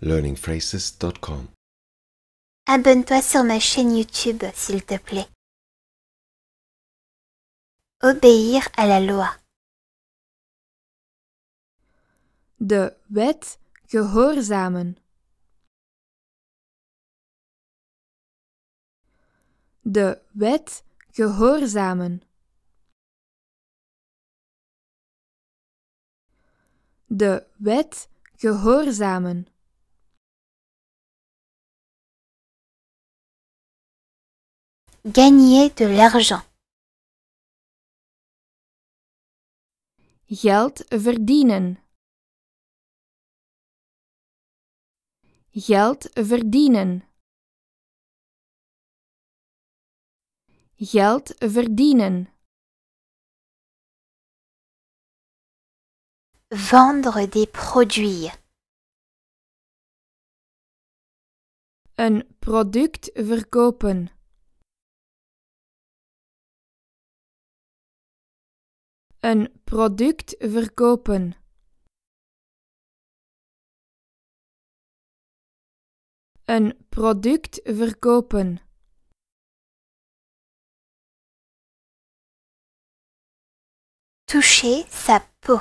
learningphrases.com. Abonne-toi sur ma chaîne YouTube, s'il te plaît. Obéir à la loi. De wet gehoorzamen. De wet gehoorzamen. De wet gehoorzamen. Gagner de l'argent. Geld verdienen. Geld verdienen. Geld verdienen. Vendre des produits. Een product verkopen. Een product verkopen. Een product verkopen. Toucher sa peau.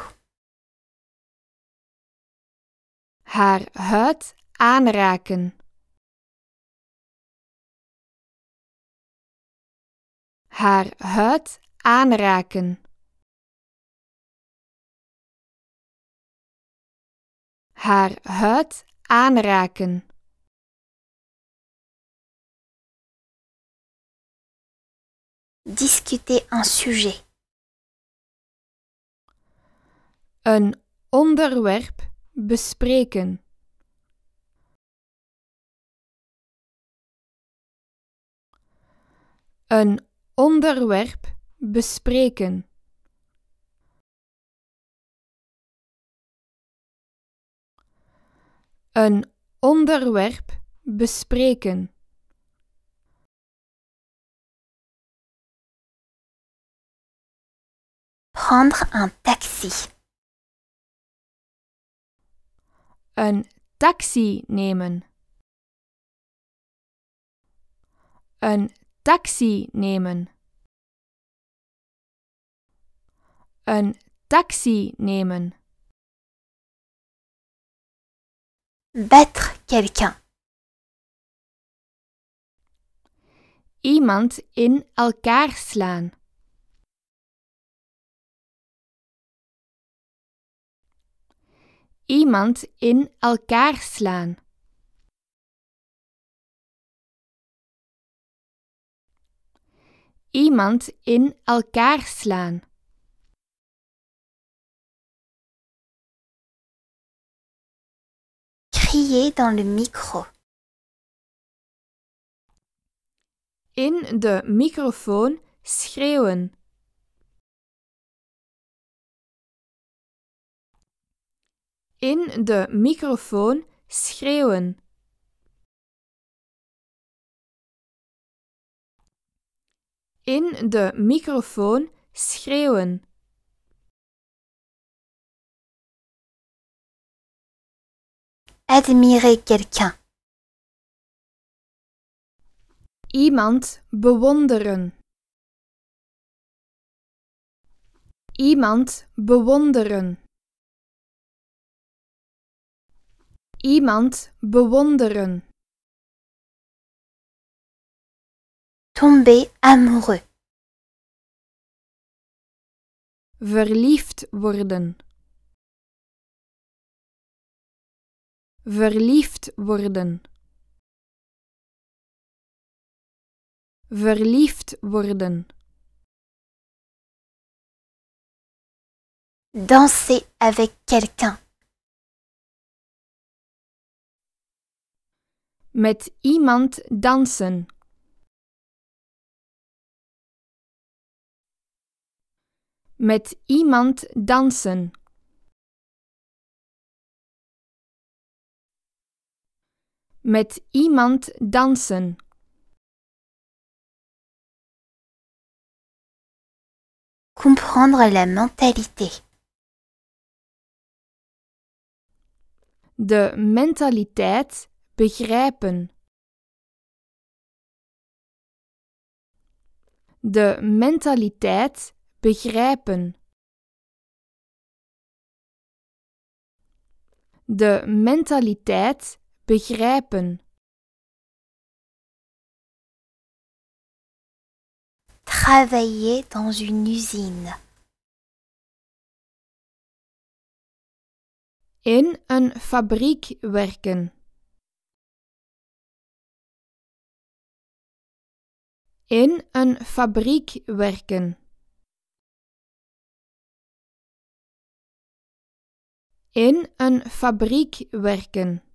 Haar huid aanraken. Haar huid aanraken. Haar huid aanraken. Discuter un sujet. Een onderwerp bespreken. Een onderwerp bespreken. Een onderwerp bespreken. Prendre un taxi. Een taxi nemen. Een taxi nemen. Een taxi nemen. Battre quelqu'un. Iemand in elkaar slaan. Iemand in elkaar slaan. Iemand in elkaar slaan. Crier dans le micro. In de microfoon schreeuwen. In de microfoon schreeuwen. In de microfoon schreeuwen. Admirer quelqu'un. Iemand bewonderen. Iemand bewonderen. Iemand bewonderen. Tomber amoureux. Verliefd worden. Verliefd worden. Verliefd worden. Danser avec quelqu'un. Met iemand dansen. Met iemand dansen. Met iemand dansen. Comprendre la mentalité. De mentaliteit begrijpen. De mentaliteit begrijpen. De mentaliteit begrijpen. Travailler dans une usine. In een fabriek werken. In een fabriek werken. In een fabriek werken.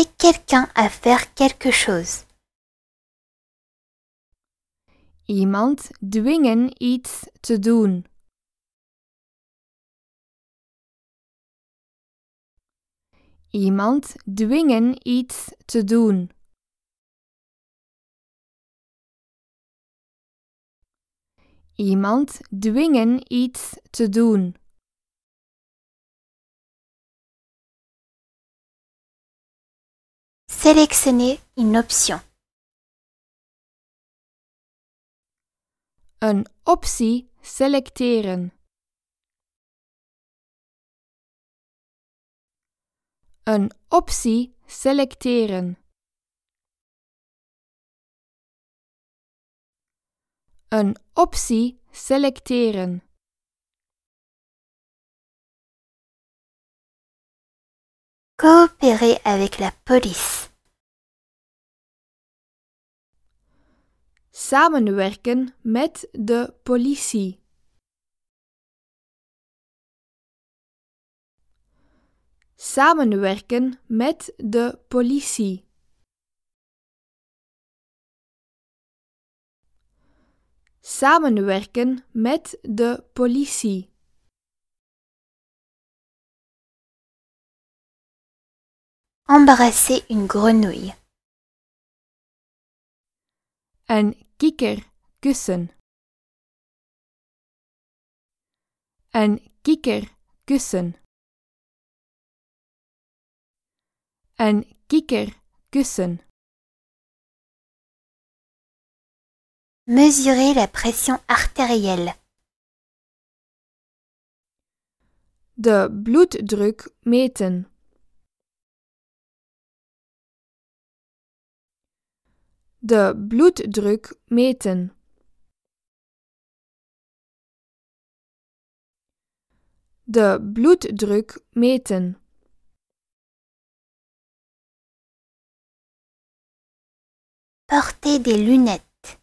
Forcer quelqu'un à faire quelque chose. Iemand dwingen iets te doen. Iemand dwingen iets te doen. Iemand dwingen iets te doen. Sélectionner une option. Een optie selecteren. Een optie selecteren. Een optie selecteren. Coopérer avec la police. Samenwerken met de politie. Samenwerken met de politie. Samenwerken met de politie. Embrasser une grenouille. Een kikker kussen. Een kikker kussen. Een kikker kussen. Mesurer la pression artérielle. De bloeddruk meten. De bloeddruk meten. De bloeddruk meten. Porter des lunettes.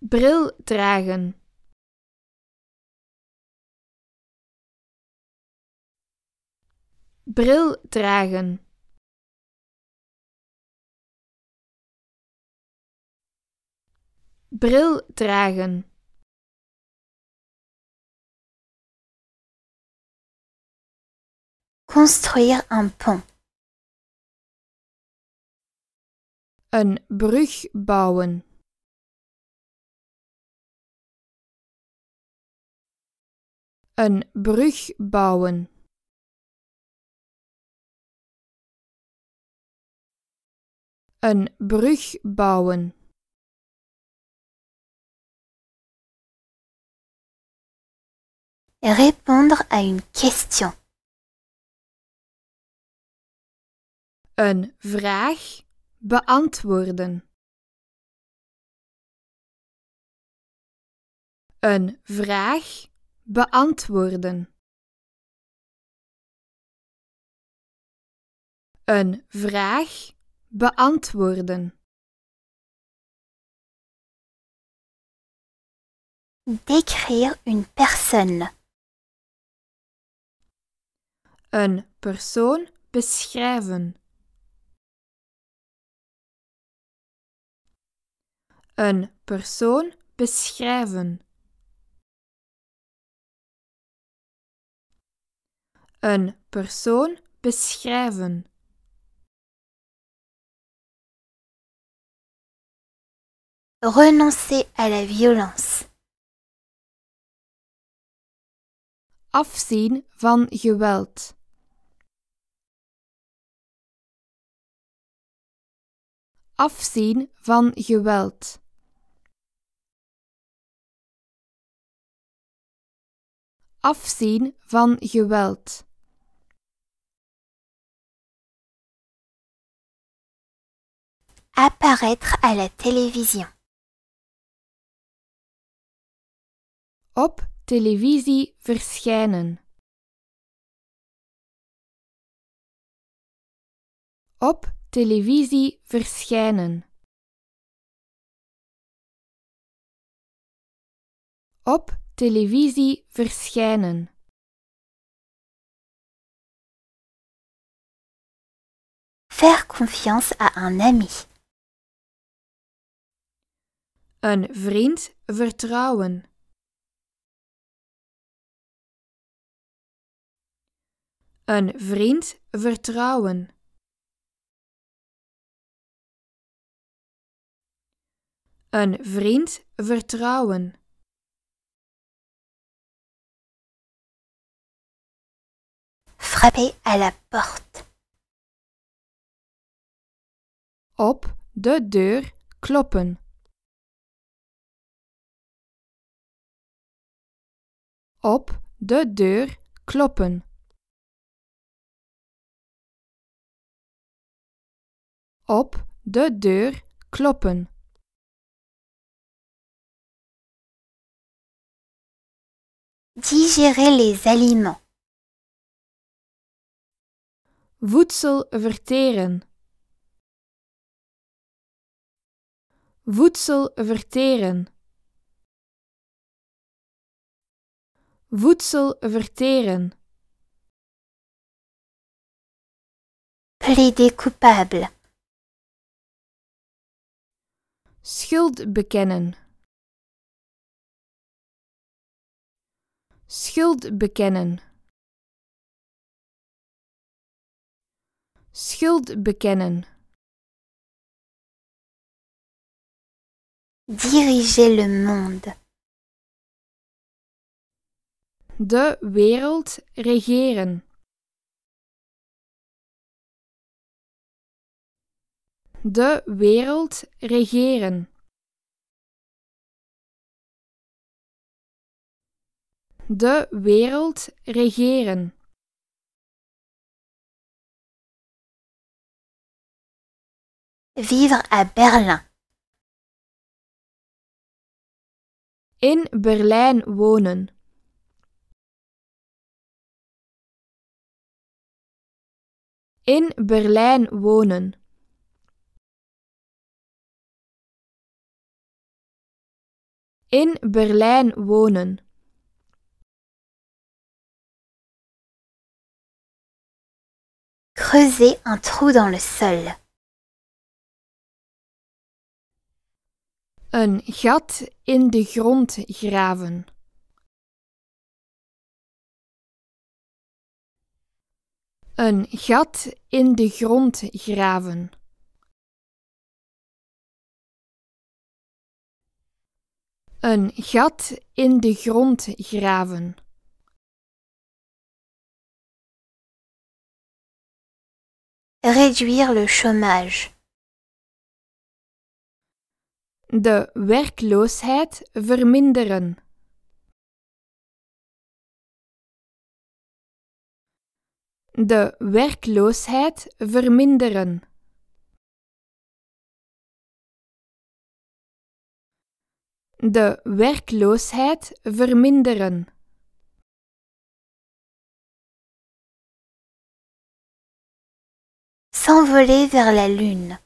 Bril dragen. Bril dragen. Bril dragen. Construire un pont. Een brug bouwen. Een brug bouwen. Een brug bouwen. Répondre à une question. Een vraag beantwoorden. Een vraag beantwoorden. Een vraag beantwoorden. Décrire une personne. Een persoon beschrijven. Een persoon beschrijven. Een persoon beschrijven. Renoncer à la violence. Afzien van geweld. Afzien van geweld. Afzien van geweld. Apparaître à la télévision. Op televisie verschijnen. Op televisie verschijnen. Op televisie verschijnen. Faire confiance à un ami. Een vriend vertrouwen. Een vriend vertrouwen. Een vriend vertrouwen. Frapper à la porte. Op de deur kloppen. Op de deur kloppen. Op de deur kloppen. Digérer les aliments. Voedsel verteren. Voedsel verteren. Voedsel verteren. Plaider coupable. Schuld bekennen. Schuld bekennen. Schuld bekennen. Diriger le monde. De wereld regeren. De wereld regeren. De wereld regeren. Vivre à Berlin. In Berlijn wonen. In Berlijn wonen. In Berlijn wonen. Creuser un trou dans le sol. Een gat in de grond graven. Een gat in de grond graven. Een gat in de grond graven. Réduire le chômage. De werkloosheid verminderen. De werkloosheid verminderen. De werkloosheid verminderen. S'envoler vers la lune.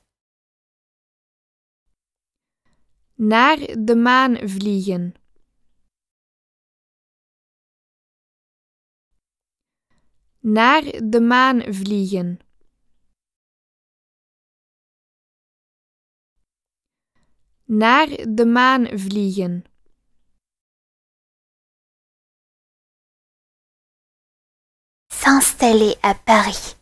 Naar de maan vliegen. Naar de maan vliegen. Naar de maan vliegen. S'installer à Paris.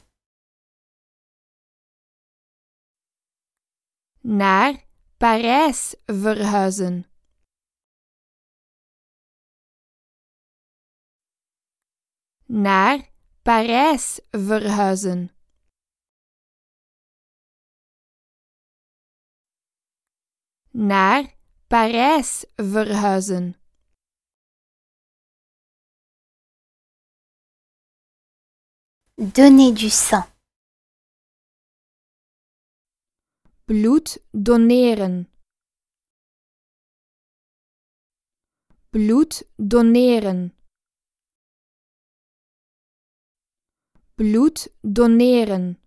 Naar Parijs verhuizen. Naar Parijs verhuizen. Naar Parijs verhuizen. Donner du sang. Bloed doneren. Bloed doneren. Bloed doneren.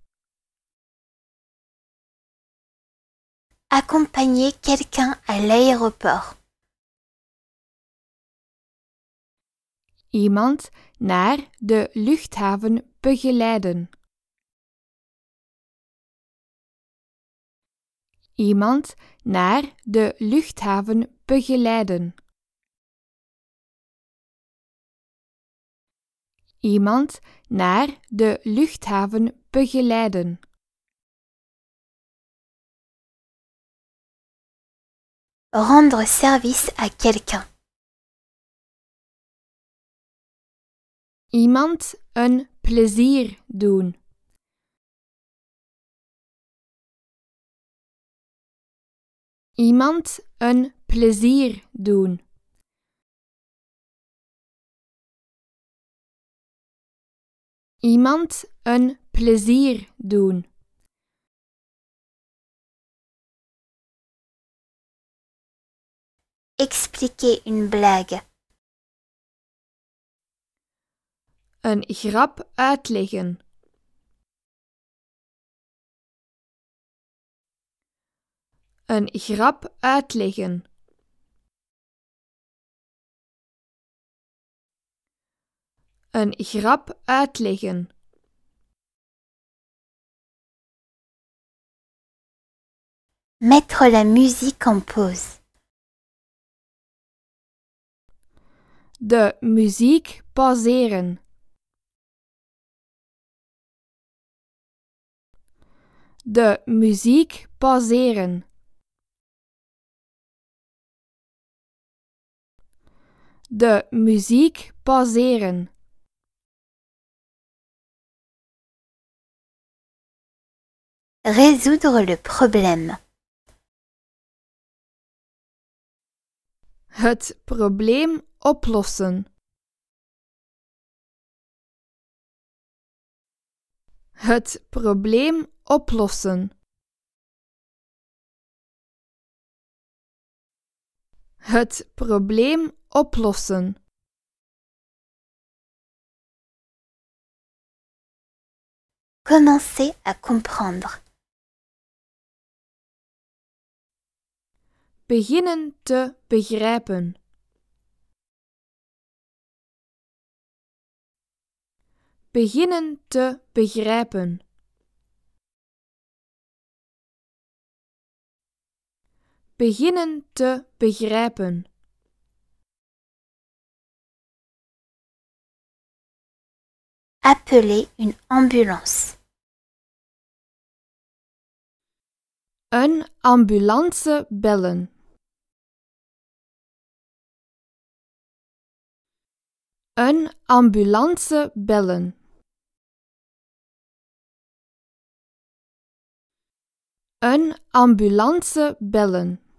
Accompagner quelqu'un à l'aéroport. Iemand naar de luchthaven begeleiden. Iemand naar de luchthaven begeleiden. Iemand naar de luchthaven begeleiden. Rendre service à quelqu'un. Iemand een plezier doen. Iemand een plezier doen. Iemand een plezier doen. Expliquer une blague. Een grap uitleggen. Een grap uitleggen. Een grap uitleggen. Mettre la musique en pause. De muziek pauzeren. De muziek pauzeren. De muziek pauzeren. Résoudre le problème. Het probleem oplossen. Het probleem oplossen. Het probleem oplossen. Commencer à comprendre. Beginnen te begrijpen. Beginnen te begrijpen. Beginnen te begrijpen. Appeler une ambulance. Een ambulance bellen. Een ambulance bellen. Een ambulance bellen.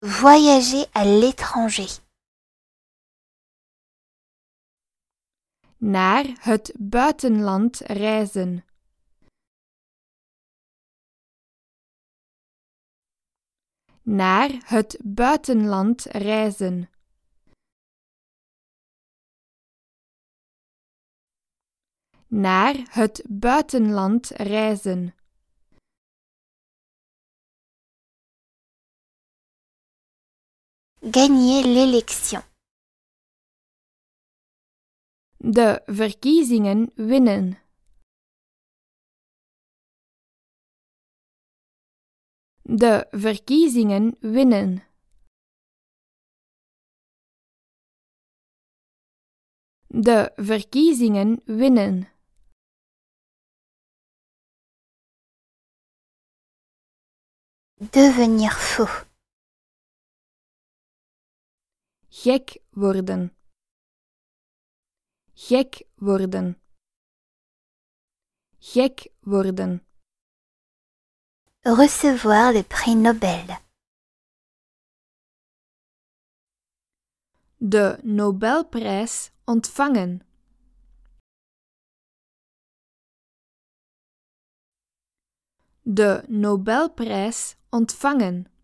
Voyager à l'étranger. Naar het buitenland reizen. Naar het buitenland reizen. Naar het buitenland reizen. Gagner l'élection. De verkiezingen winnen. De verkiezingen winnen. De verkiezingen winnen. Devenir fou. Gek worden. Gek worden. Gek worden. Recevoir le prix Nobel. De Nobelprijs ontvangen. De Nobelprijs ontvangen.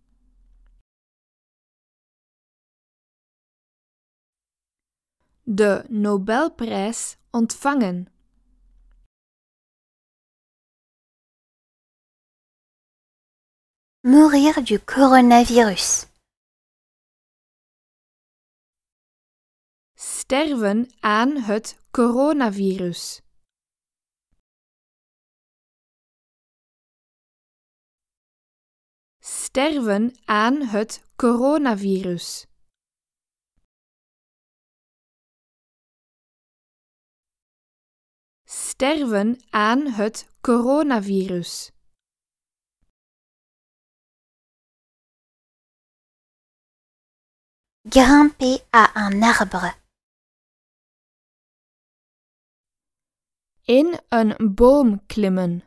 De Nobelprijs ontvangen. Mourir du coronavirus. Sterven aan het coronavirus. Sterven aan het coronavirus. Sterven aan het coronavirus. Grimper à un arbre. In een boom klimmen.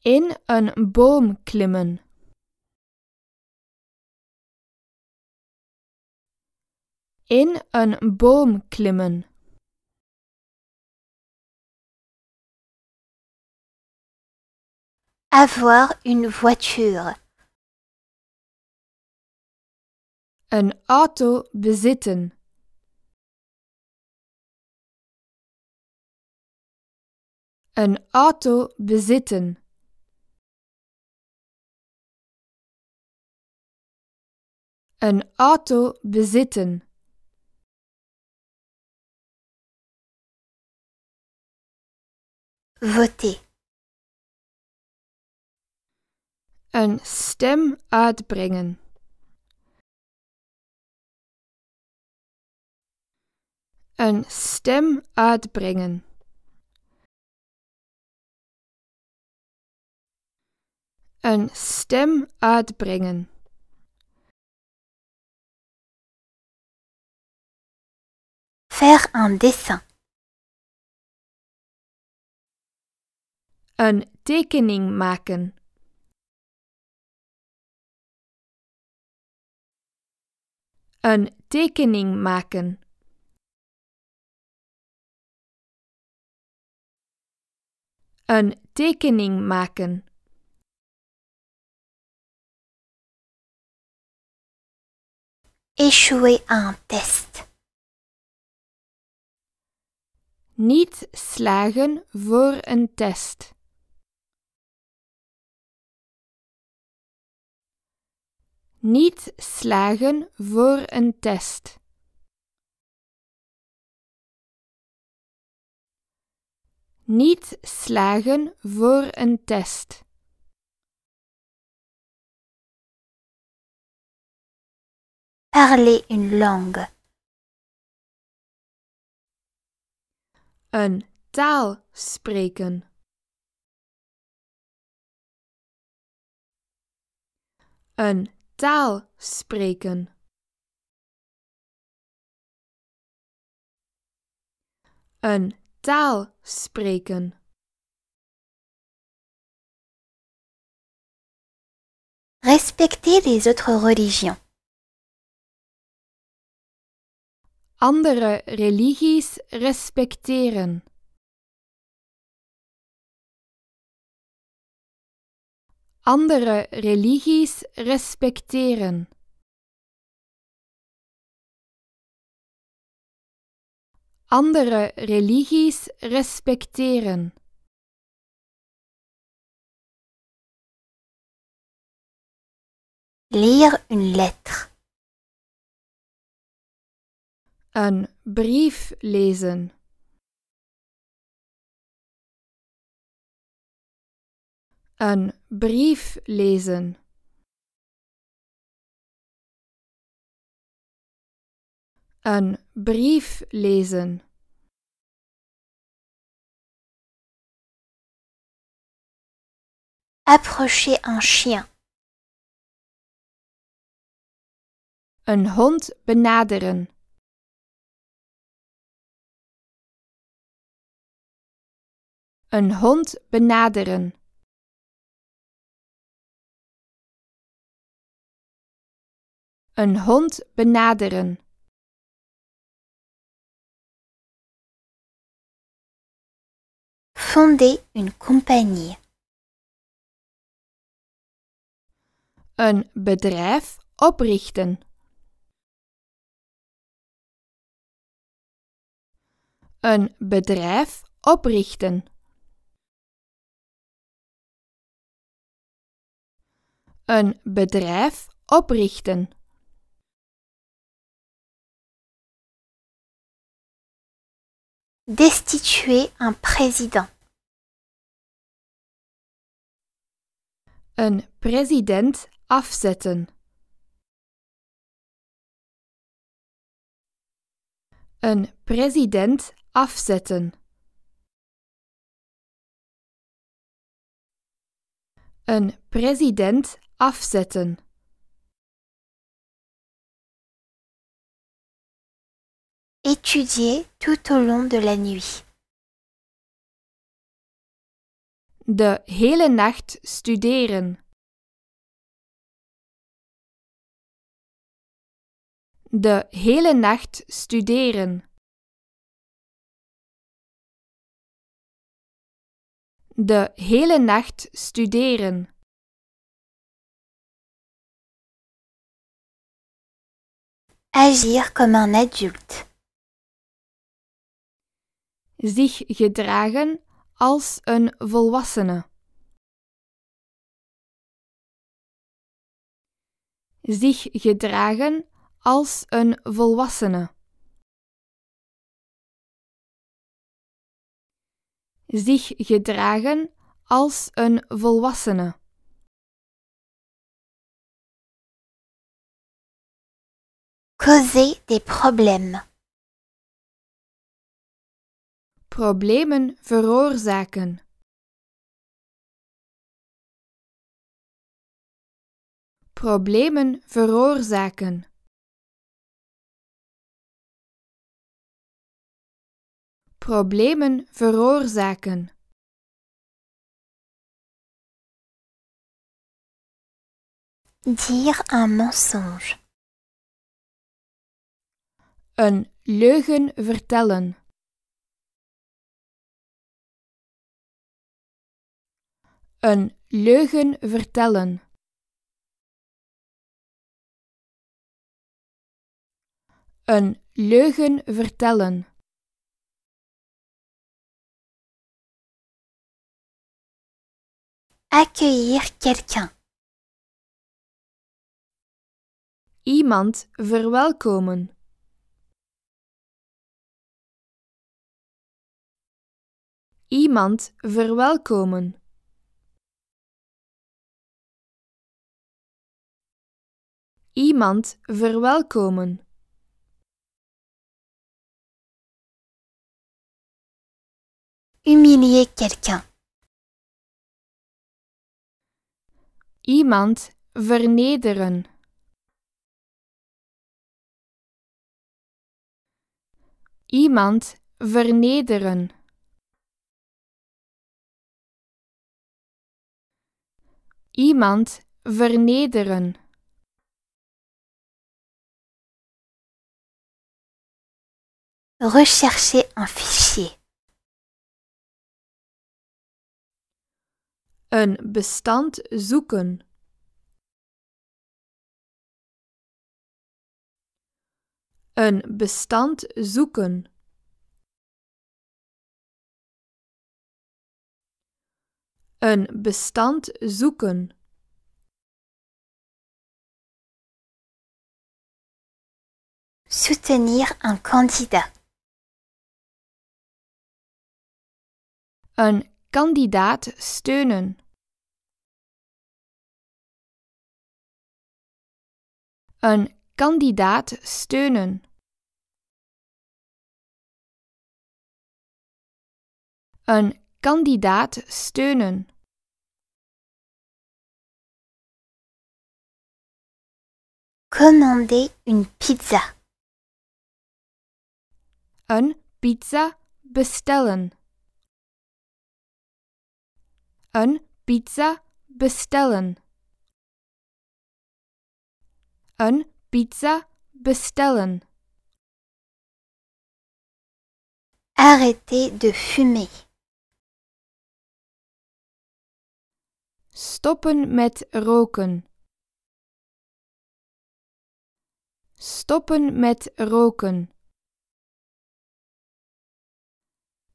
In een boom klimmen. In een boom klimmen. Avoir une voiture. Een auto bezitten. Een auto bezitten. Een auto bezitten. Voter. Een stem uitbrengen. Een stem uitbrengen. Een stem uitbrengen. Faire un dessin. Een tekening maken. Een tekening maken. Een tekening maken. Échouer un test. Niet slagen voor een test. Niet slagen voor een test. Niet slagen voor een test. Parler une langue. Een taal spreken. Een taal spreken. Een taal spreken. Respecter les autres religions. Andere religies respecteren. Andere religies respecteren. Andere religies respecteren. Lire une lettre. Een brief lezen. Een brief lezen. Een brief lezen. Approcher un chien. Een hond benaderen. Een hond benaderen. Een hond benaderen. Fonder une compagnie. Een bedrijf oprichten. Een bedrijf oprichten. Een bedrijf oprichten. Destituer un président. Een president afzetten. Een president afzetten. Een president afzetten. Étudier tout au long de la nuit. De hele nacht studeren. De hele nacht studeren. De hele nacht studeren. Agir comme un adulte. Zich gedragen als een volwassene. Zich gedragen als een volwassene. Zich gedragen als een volwassene. Causer des problèmes. Problemen veroorzaken. Problemen veroorzaken. Problemen veroorzaken. Dire un mensonge. Een leugen vertellen. Een leugen vertellen. Een leugen vertellen. Accueillir quelqu'un. Iemand verwelkomen. Iemand verwelkomen. Iemand verwelkomen. Humilier quelqu'un. Iemand vernederen. Iemand vernederen. Iemand vernederen. Rechercher un fichier. Een bestand zoeken. Een bestand zoeken. Een bestand zoeken. Soutenir un candidat. een kandidaat steunen. Een kandidaat steunen. Een kandidaat steunen. Commander une pizza. Een pizza bestellen. Een pizza bestellen. Een pizza bestellen. Arrêter de fumer. Stoppen met roken. Stoppen met roken.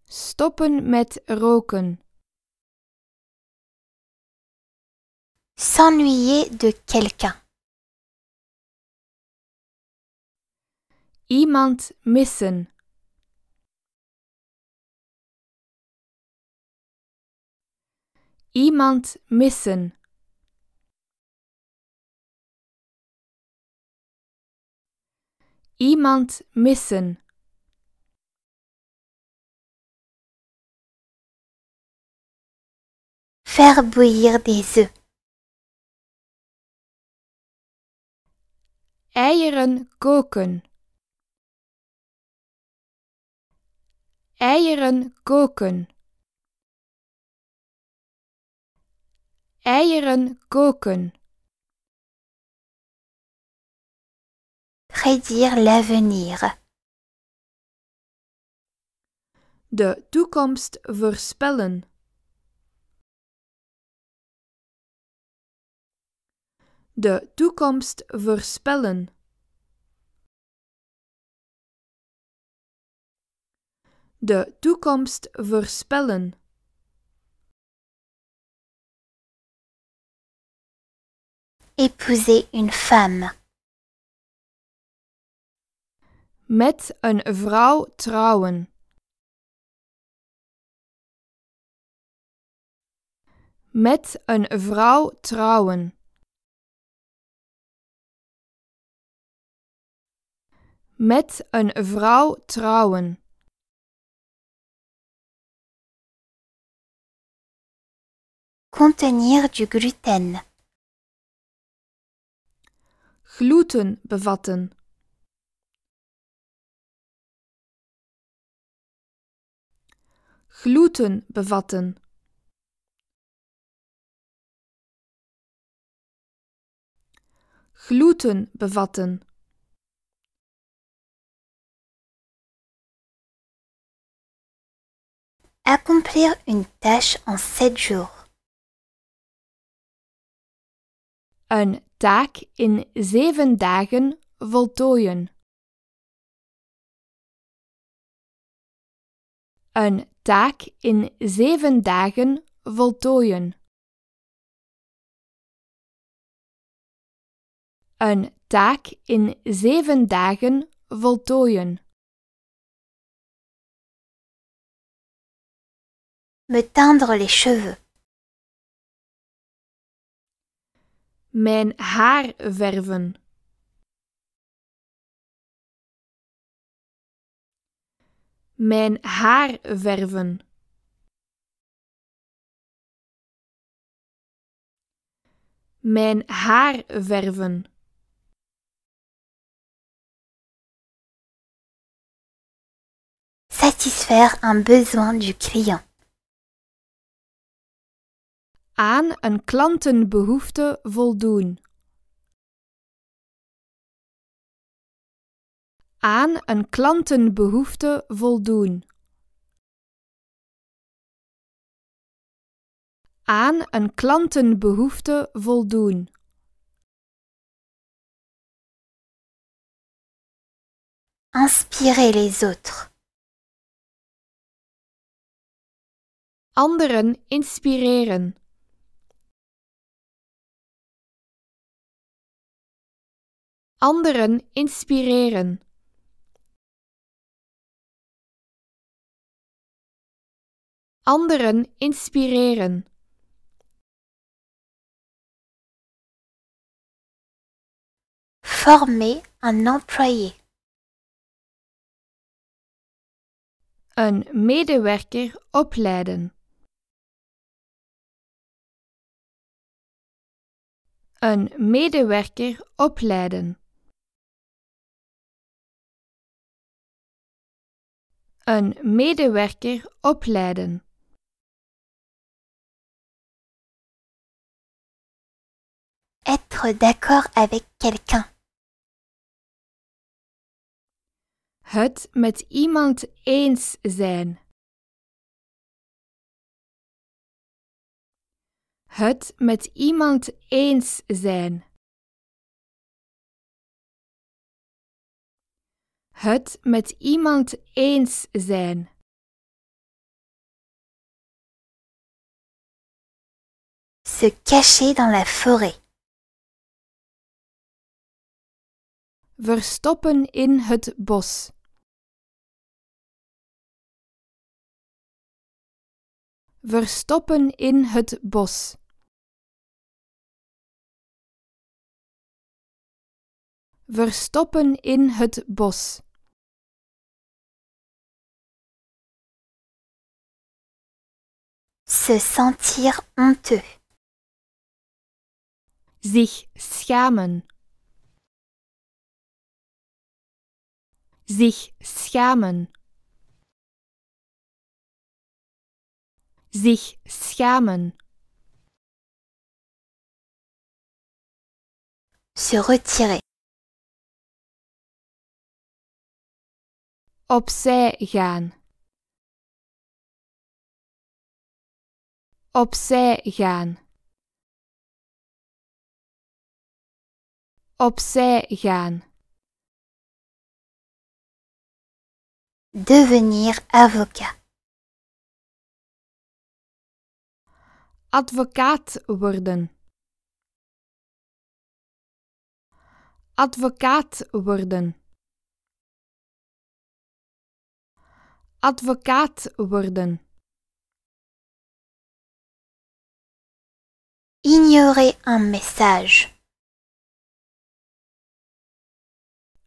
Stoppen met roken. S'ennuyer de quelqu'un. Iemand missen. Iemand missen. Iemand missen. Faire bouillir des œufs. Eieren koken. Eieren koken. Eieren koken. Prédire l'avenir. De toekomst voorspellen. De toekomst voorspellen. De toekomst voorspellen. Épouser une femme. Met een vrouw trouwen. Met een vrouw trouwen. Met een vrouw trouwen. Contenir du gluten. Gluten bevatten. Gluten bevatten. Gluten bevatten. Accomplir une tâche en sept jours. Een taak in zeven dagen voltooien. Een taak in zeven dagen voltooien. Een taak in zeven dagen voltooien. Me teindre les cheveux. Mijn haar verven. Mijn haar verven. Mijn haar verven. Satisfaire un besoin du client. Aan een klantenbehoefte voldoen. Aan een klantenbehoefte voldoen. Aan een klantenbehoefte voldoen. Inspirer les autres. Anderen inspireren. Anderen inspireren. Anderen inspireren. Former un employé. Een medewerker opleiden. Een medewerker opleiden. Een medewerker opleiden. Être d'accord avec quelqu'un. Het met iemand eens zijn. Het met iemand eens zijn. Het met iemand eens zijn. Se cacher dans la forêt. Verstoppen in het bos. Verstoppen in het bos. Verstoppen in het bos. Se sentir honteux. Zich schamen. Zich schamen. Zich schamen. Se retirer. Opzij Opzij gaan. Opzij gaan. Devenir avocat. Advocaat worden. Advocaat worden. Advocaat worden. Ignorer un message.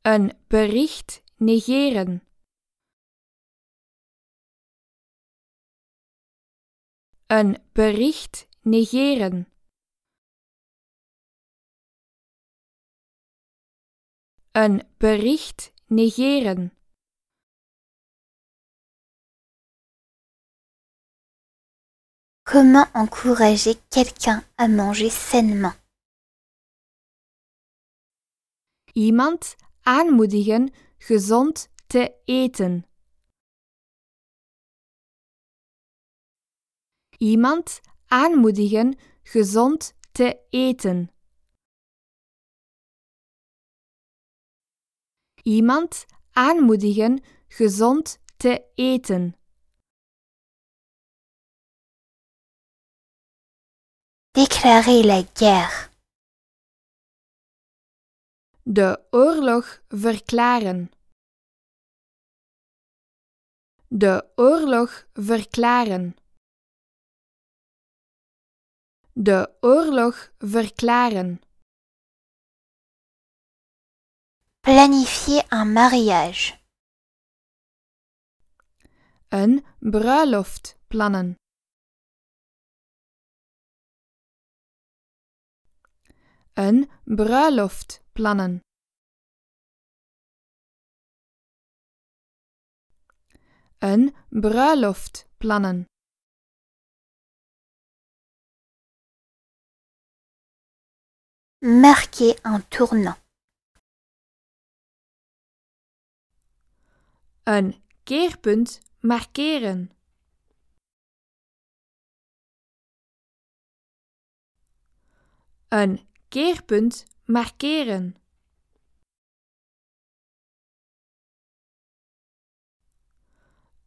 Een bericht negeren. Een bericht negeren. Een bericht negeren. Comment encourager quelqu'un à manger sainement. Iemand aanmoedigen gezond te eten. Iemand aanmoedigen gezond te eten. Iemand aanmoedigen gezond te eten. Déclarer la guerre. De oorlog verklaren. De oorlog verklaren. De oorlog verklaren. Planifier un mariage. Een bruiloft plannen. Een bruiloft plannen. Een bruiloft plannen. Marquer un tournant. Een keerpunt markeren. Een keerpunt markeren.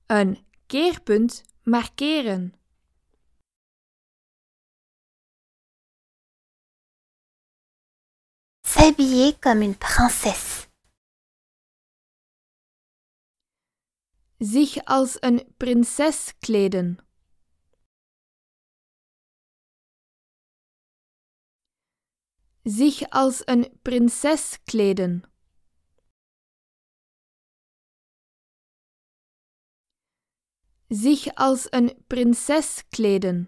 Een keerpunt markeren. S'habiller comme une princesse. Zich als een prinses kleden. Zich als een prinses kleden. Zich als een prinses kleden.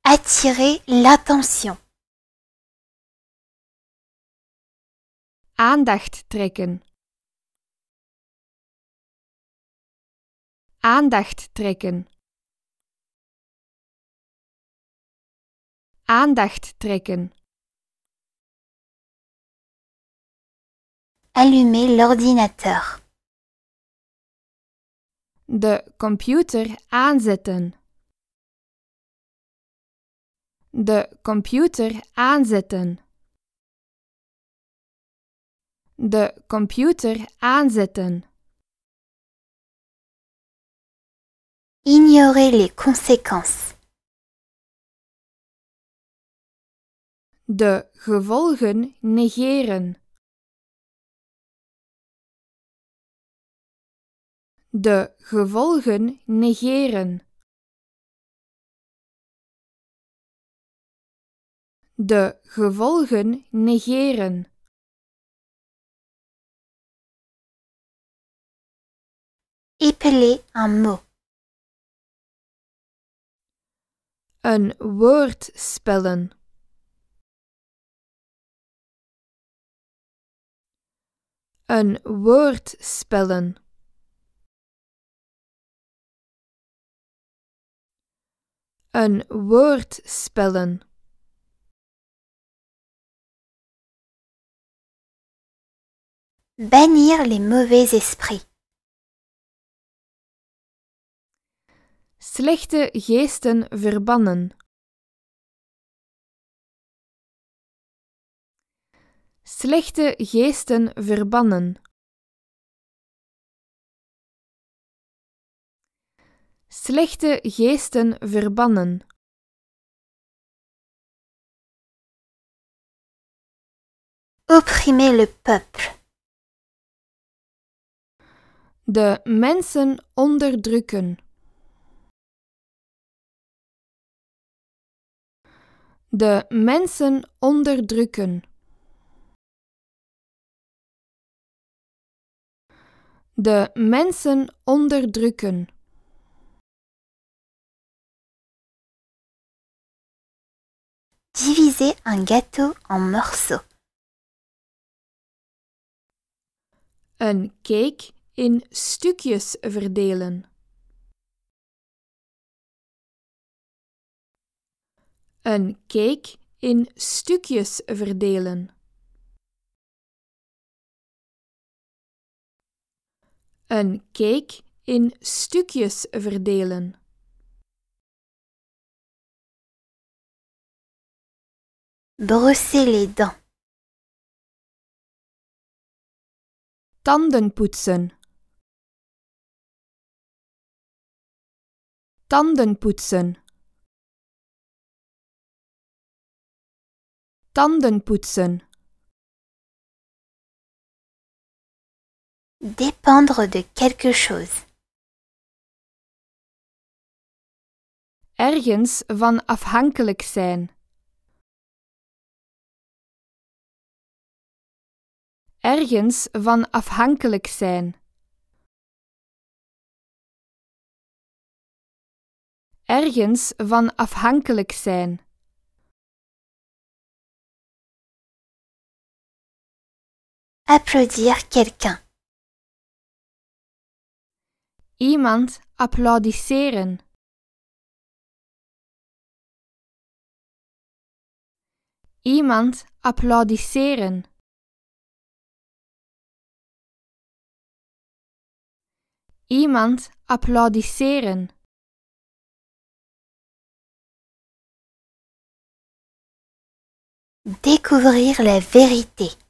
Attirer l'attention. Aandacht trekken. Aandacht trekken. Aandacht trekken. Allumer l'ordinateur. De computer aanzetten. De computer aanzetten. De computer aanzetten. Ignorer les conséquences. De gevolgen negeren. De gevolgen negeren. De gevolgen negeren. Épeler un mot. Een woord spellen. Een woord spellen. Een woord spellen. Bannir les mauvais esprits. Slechte geesten verbannen. Slechte geesten verbannen. Slechte geesten verbannen. Opprimer le peuple. De mensen onderdrukken. De mensen onderdrukken. De mensen onderdrukken. Diviser un gâteau en morceaux. Een cake in stukjes verdelen. Een cake in stukjes verdelen. Een cake in stukjes verdelen. Brosser les dents. Tanden poetsen. Tanden poetsen. Tanden poetsen. Dépendre de quelque chose. Ergens van afhankelijk zijn. Ergens van afhankelijk zijn. Ergens van afhankelijk zijn. Applaudir quelqu'un. Iemand applaudisseren. Iemand applaudisseren. Iemand applaudisseren. Découvrir la vérité.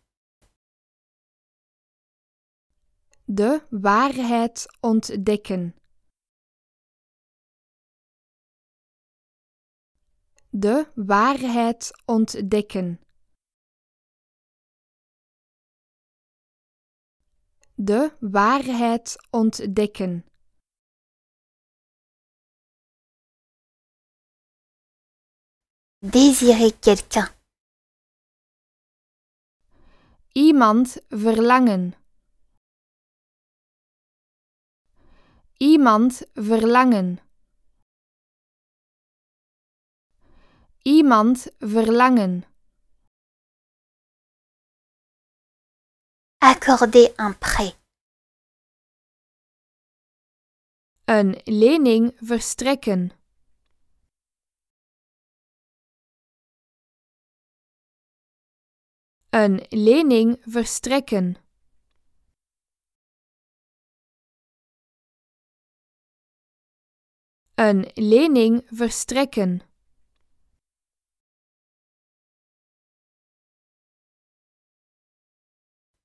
De waarheid ontdekken. De waarheid ontdekken. De waarheid ontdekken. Désirer quelqu'un. Iemand verlangen. Iemand verlangen. Iemand verlangen. Accorder un prêt. Een lening verstrekken. Een lening verstrekken. Een lening verstrekken.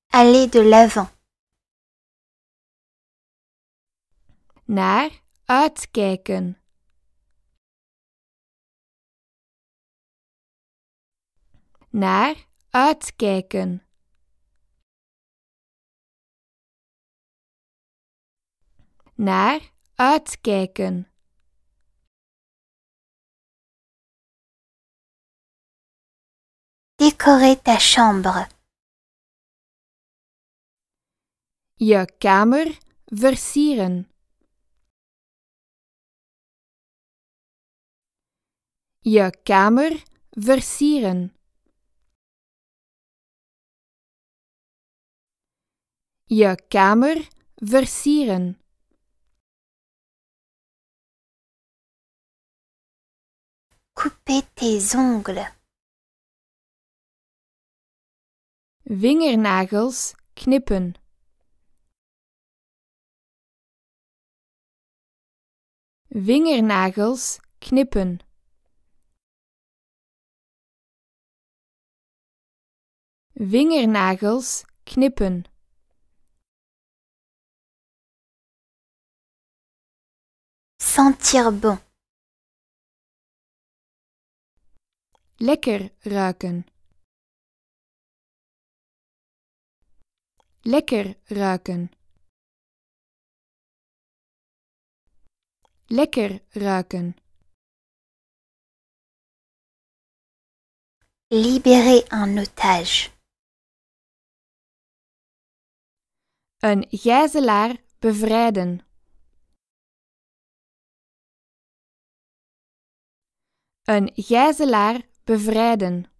Aller de l'avant. Naar uitkijken. Naar uitkijken. Naar uitkijken. Décorer ta chambre. Je kamer versieren. Je kamer versieren. Je kamer versieren. Couper tes ongles. Vingernagels knippen. Vingernagels knippen. Vingernagels knippen. Sentir bon. Lekker ruiken. Lekker ruiken. Lekker ruiken. Libérer un otage. Een gijzelaar bevrijden. Een gijzelaar bevrijden.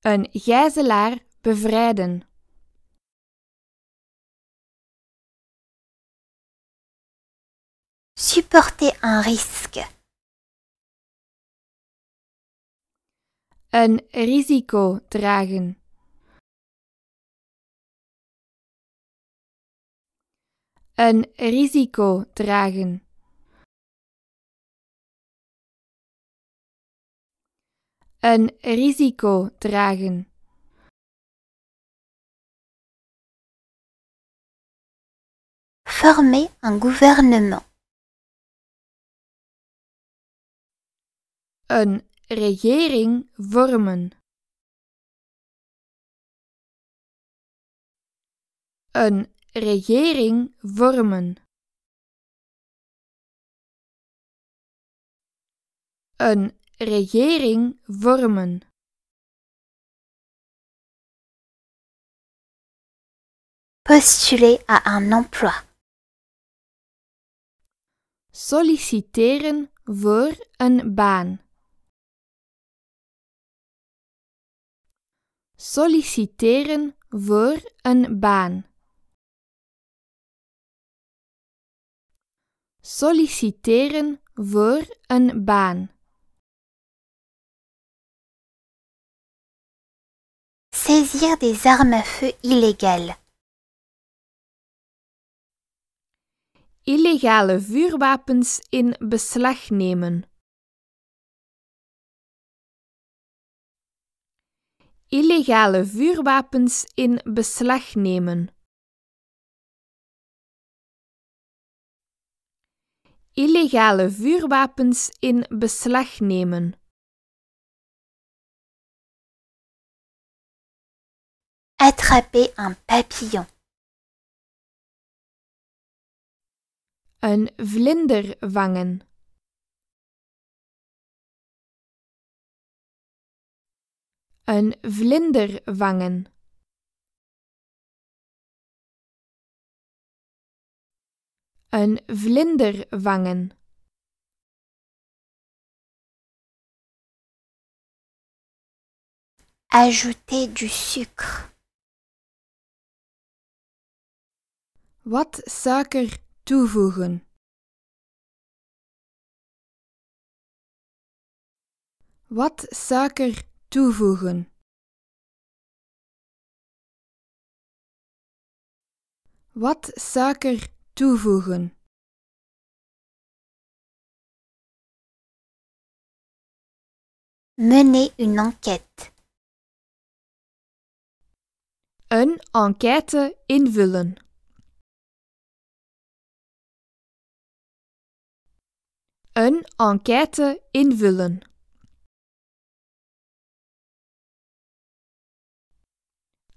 Een gijzelaar bevrijden. Supporter un risque. Een risico dragen. Een risico dragen. Een risico dragen. Former un gouvernement. Een regering vormen. Een regering vormen. Een regering vormen. Postuler à un emploi. Solliciteren voor een baan. Solliciteren voor een baan. Solliciteren voor een baan. Saisir des armes à feu illégales. Illegale vuurwapens in beslag nemen. Illegale vuurwapens in beslag nemen. Illegale vuurwapens in beslag nemen. Attraper un papillon. Een vlinder vangen. Een vlinder vangen. Een vlinder vangen. Ajouter du sucre. Wat suiker toevoegen. Wat suiker toevoegen. Wat suiker toevoegen. Mener une enquête. Een enquête invullen. Een enquête invullen.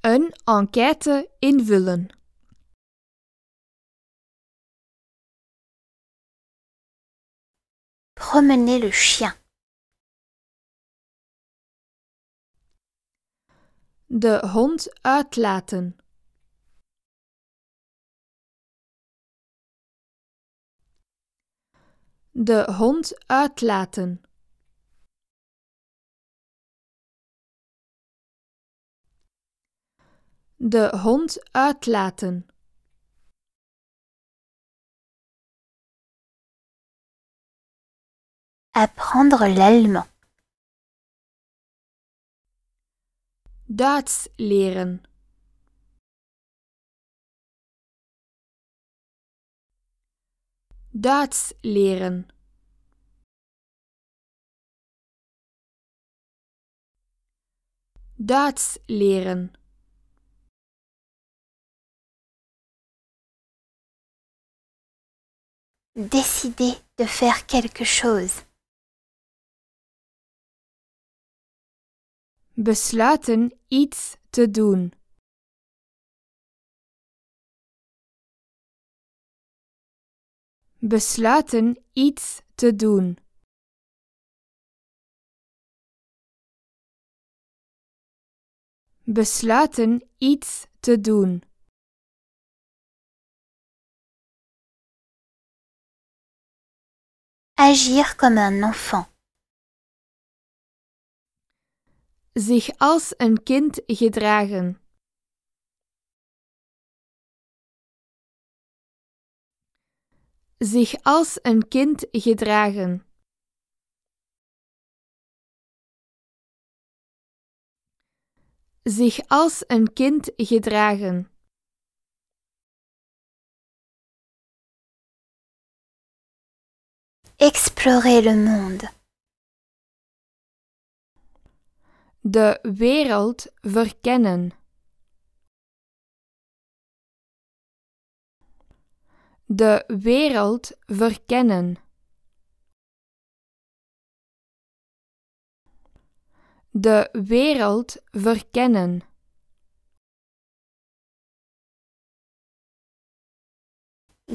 Een enquête invullen. Promener le chien. De hond uitlaten. De hond uitlaten. De hond uitlaten. Apprendre l'allemand. Duits leren. Duits leren. Duits leren. Décider de faire quelque chose. Besluiten iets te doen. Besluiten iets te doen. Besluiten iets te doen. Agir comme un enfant. Zich als een kind gedragen. Zich als een kind gedragen. Zich als een kind gedragen. Explorer le monde. De wereld verkennen. De wereld verkennen. De wereld verkennen.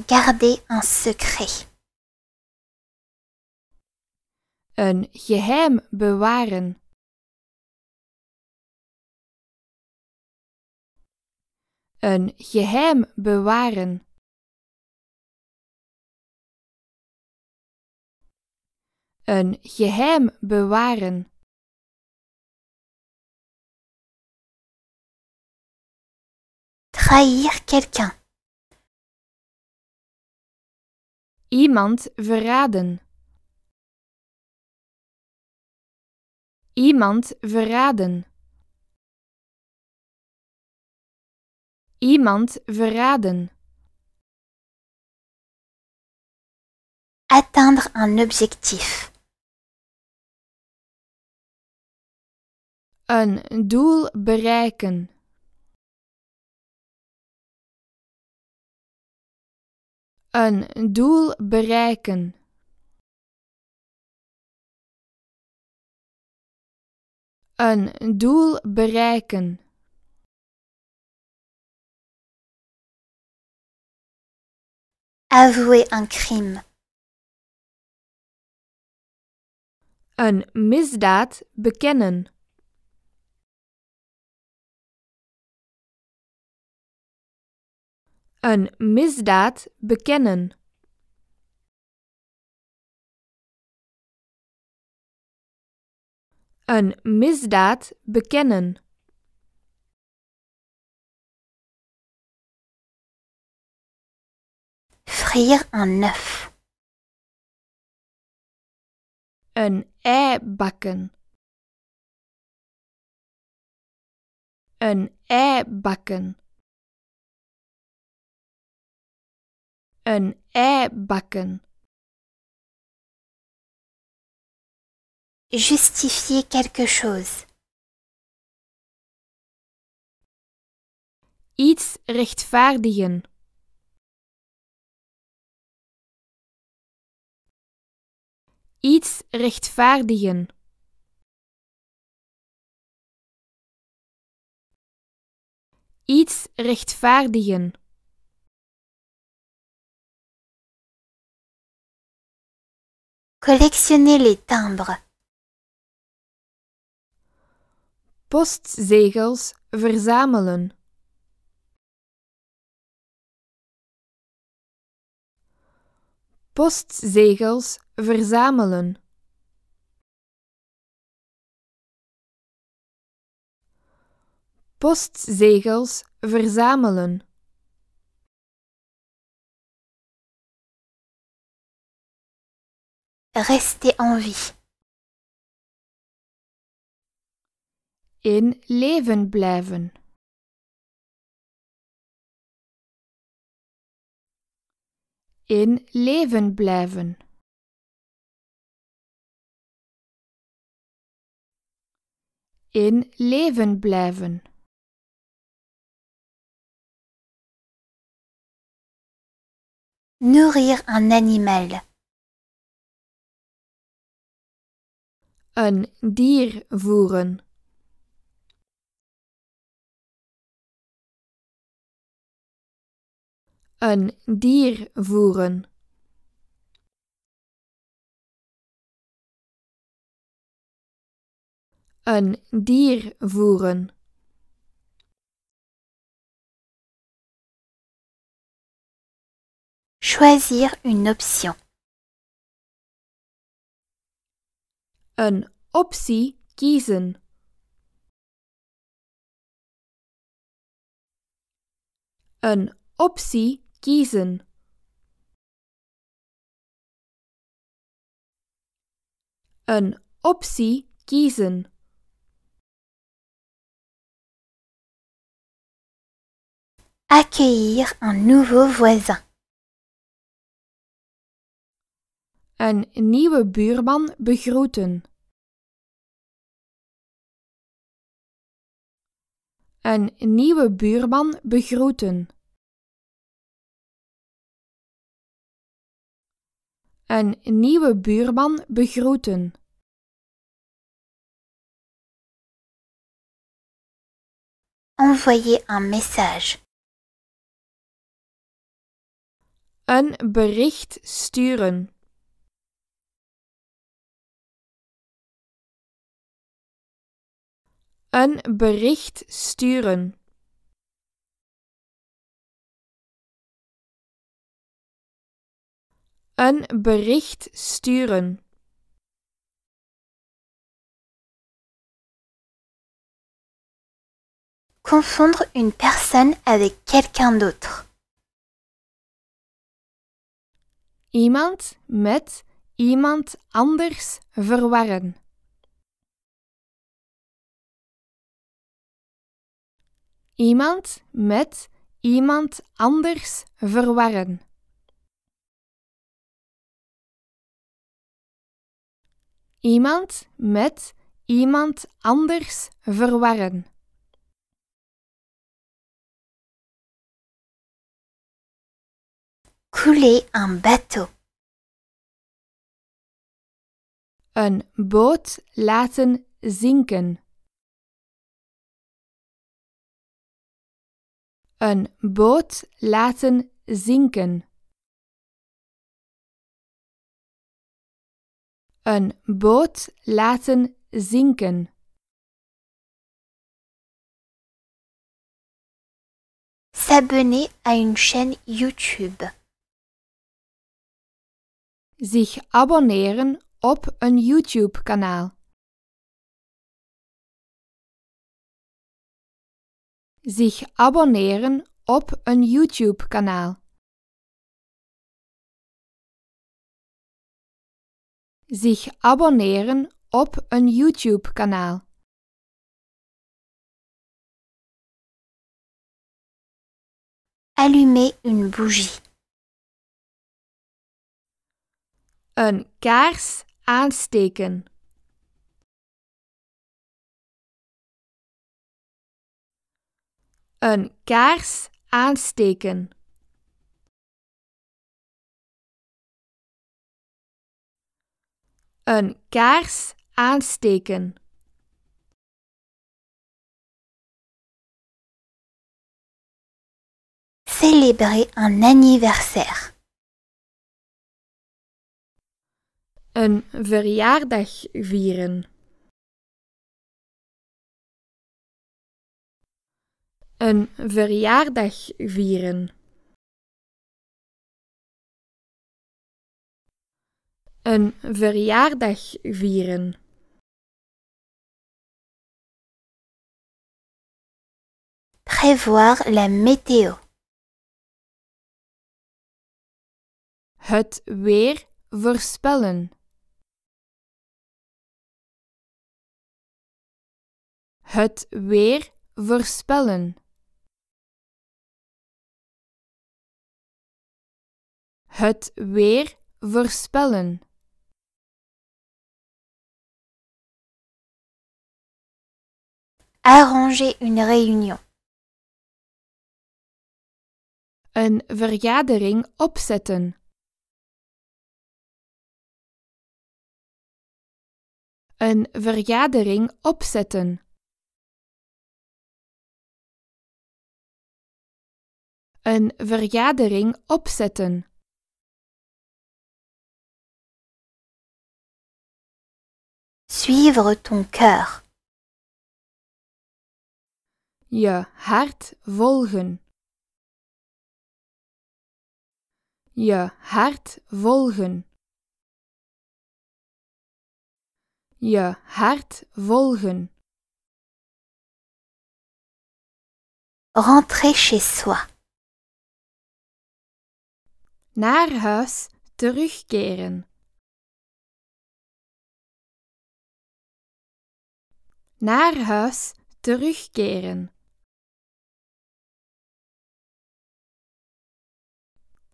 Garder un secret. Een geheim bewaren. Een geheim bewaren. Een geheim bewaren. Trahir quelqu'un. Iemand verraden. Iemand verraden. Iemand verraden. Atteindre un objectif. Een doel bereiken. Een doel bereiken. Een doel bereiken. Avouer un crime. Een misdaad bekennen. Een misdaad bekennen. Een misdaad bekennen. Frire un œuf. Een ei bakken. Een ei bakken. Een ei bakken. Justifier quelque chose. Iets rechtvaardigen. Iets rechtvaardigen. Iets rechtvaardigen. Collectionner les timbres. Postzegels verzamelen. Postzegels verzamelen. Postzegels verzamelen. Rester en vie. In leven blijven. In leven blijven. In leven blijven. Nourrir un animal. Een dier voeren. Een dier voeren. Een dier voeren. Choisir une option. Een optie kiezen. Een optie kiezen. Een optie kiezen. Accueillir un nouveau voisin. Een nieuwe buurman begroeten. Een nieuwe buurman begroeten. Een nieuwe buurman begroeten. Envoyer un message. Een bericht sturen. Een bericht sturen. Een bericht sturen. Confondre une personne avec quelqu'un d'autre. Iemand met iemand anders verwarren. Iemand met iemand anders verwarren. Iemand met iemand anders verwarren. Couler un bateau. Een boot laten zinken. Een boot laten zinken. Een boot laten zinken. S'abonner à une chaîne YouTube. Zich abonneren op een YouTube-kanaal. Zich abonneren op een YouTube-kanaal. Zich abonneren op een YouTube-kanaal. Allumer une bougie. Een kaars aansteken. Een kaars aansteken. Een kaars aansteken. Célébrer un anniversaire. Een verjaardag vieren. Een verjaardag vieren. Een verjaardag vieren. Prévoir la météo. Het weer voorspellen. Het weer voorspellen. Het weer voorspellen. Arranger une réunion. Een vergadering opzetten. Een vergadering opzetten. Een vergadering opzetten. Suivre ton cœur. Je hart volgen. Je hart volgen. Je hart volgen. Rentrer chez soi. Naar huis terugkeren. Naar huis terugkeren.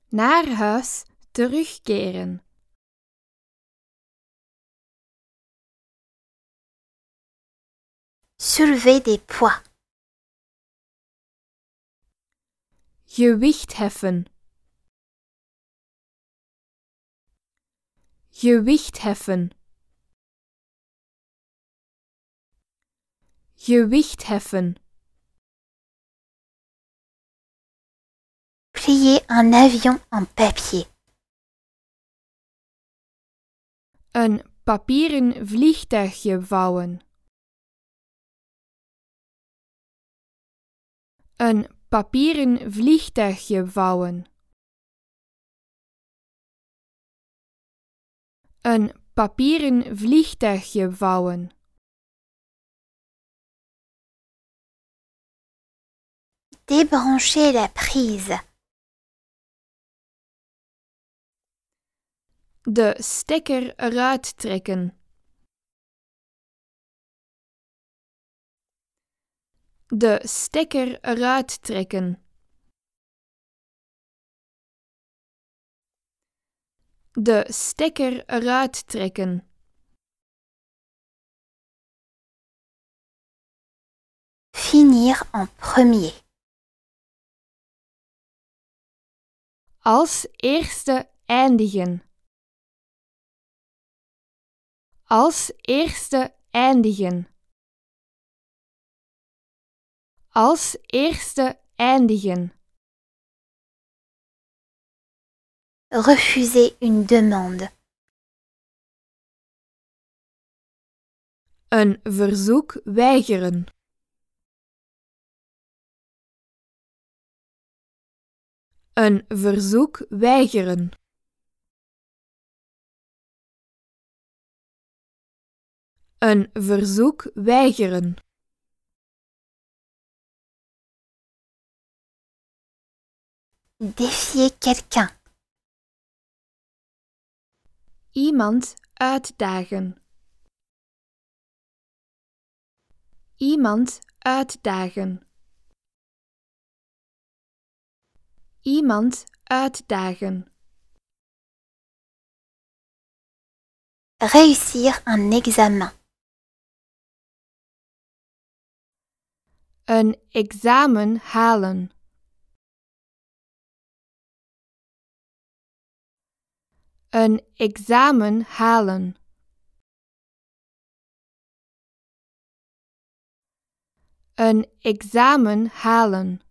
Naar huis terugkeren. Soulever des poids. Gewicht heffen. Gewicht heffen. Gewicht heffen. Plier un avion en papier. Een papieren vliegtuigje vouwen. Een papieren vliegtuigje vouwen. Een papieren vliegtuigje vouwen. Débrancher la prise. De stekker eruit trekken. De stekker eruit trekken. De stekker eruit trekken. Finir en premier. Als eerste eindigen. Als eerste eindigen. Als eerste eindigen. Refuser une demande. Een verzoek weigeren. Een verzoek weigeren. Een verzoek weigeren. Défier quelqu'un. Iemand uitdagen. Iemand uitdagen. Iemand uitdagen. Réussir un examen. Een examen halen. Een examen halen. Een examen halen.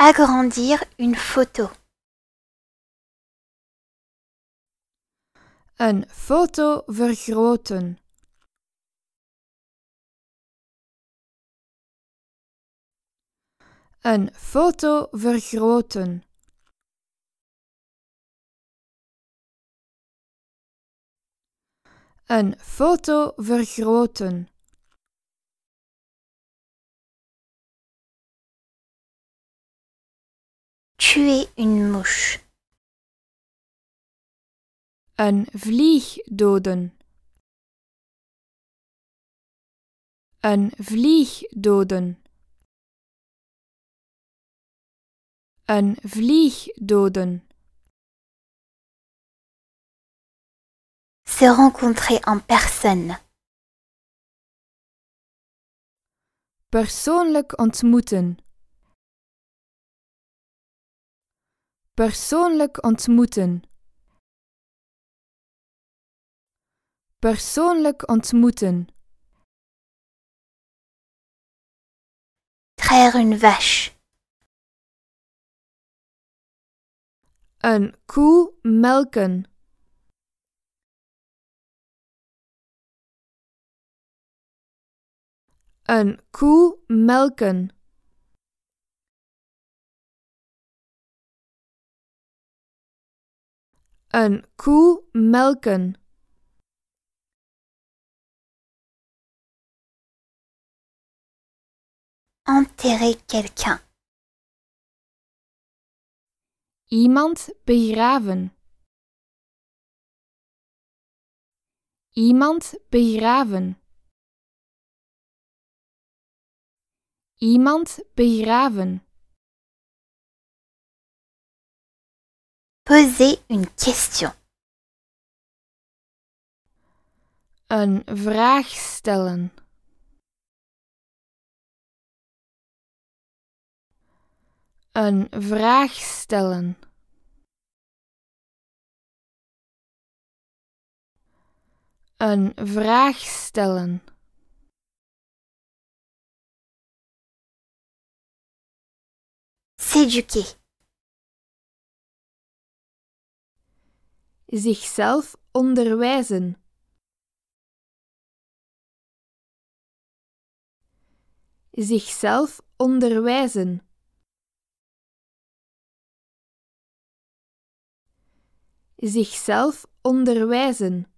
Agrandir une photo. Een foto vergroten. Een foto vergroten. Een foto vergroten. Tuer une mouche. Een vlieg doden. Een vlieg doden. Een vlieg doden. Se rencontrer en personne. Persoonlijk ontmoeten. Persoonlijk ontmoeten. Persoonlijk ontmoeten. Traire une vache. Een koe melken. Een koe melken. Een koe melken. Enterrer quelqu'un. Iemand begraven. Iemand begraven. Iemand begraven. Poser une question. Een vraag stellen. Een vraag stellen. Een vraag stellen. S'éduquer. Zichzelf onderwijzen. Zichzelf onderwijzen. Zichzelf onderwijzen.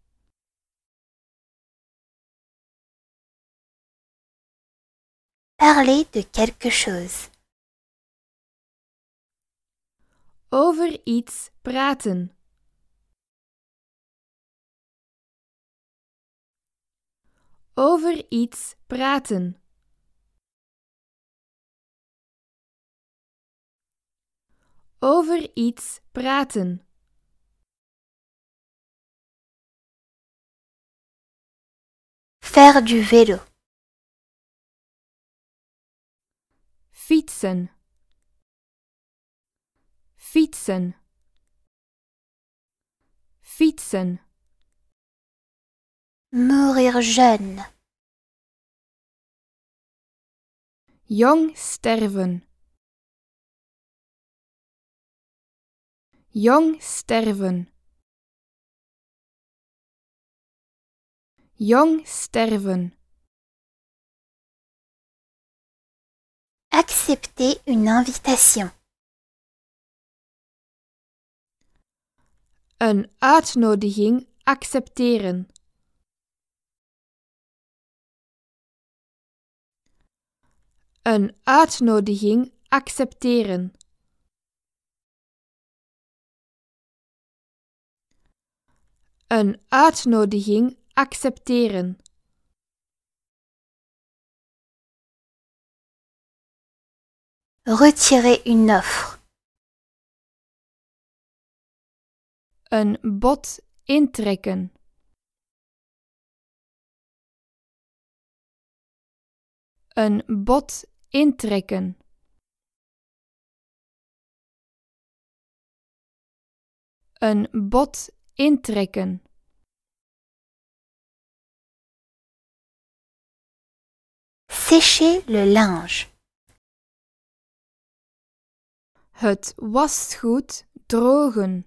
Parler de quelque chose. Over iets praten. Over iets praten. Over iets praten. Faire du vélo. Fietsen. Fietsen. Fietsen. Mourir jeune. Jong sterven. Jong sterven. Jong sterven. Accepter une invitation. Een uitnodiging accepteren. Een uitnodiging accepteren. Een uitnodiging accepteren. Retirer une offre. Een bod intrekken. Een bod intrekken. Een bod intrekken. Sécher le linge. Het wasgoed drogen.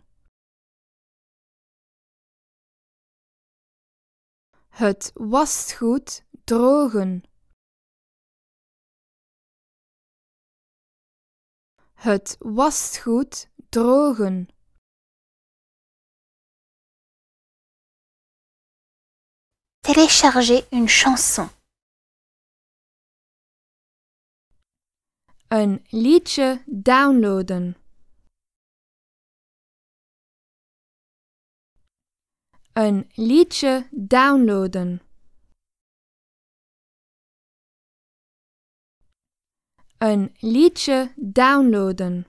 Het wasgoed drogen. Het wasgoed drogen. Télécharger une chanson. Een liedje downloaden. Een liedje downloaden. Een liedje downloaden.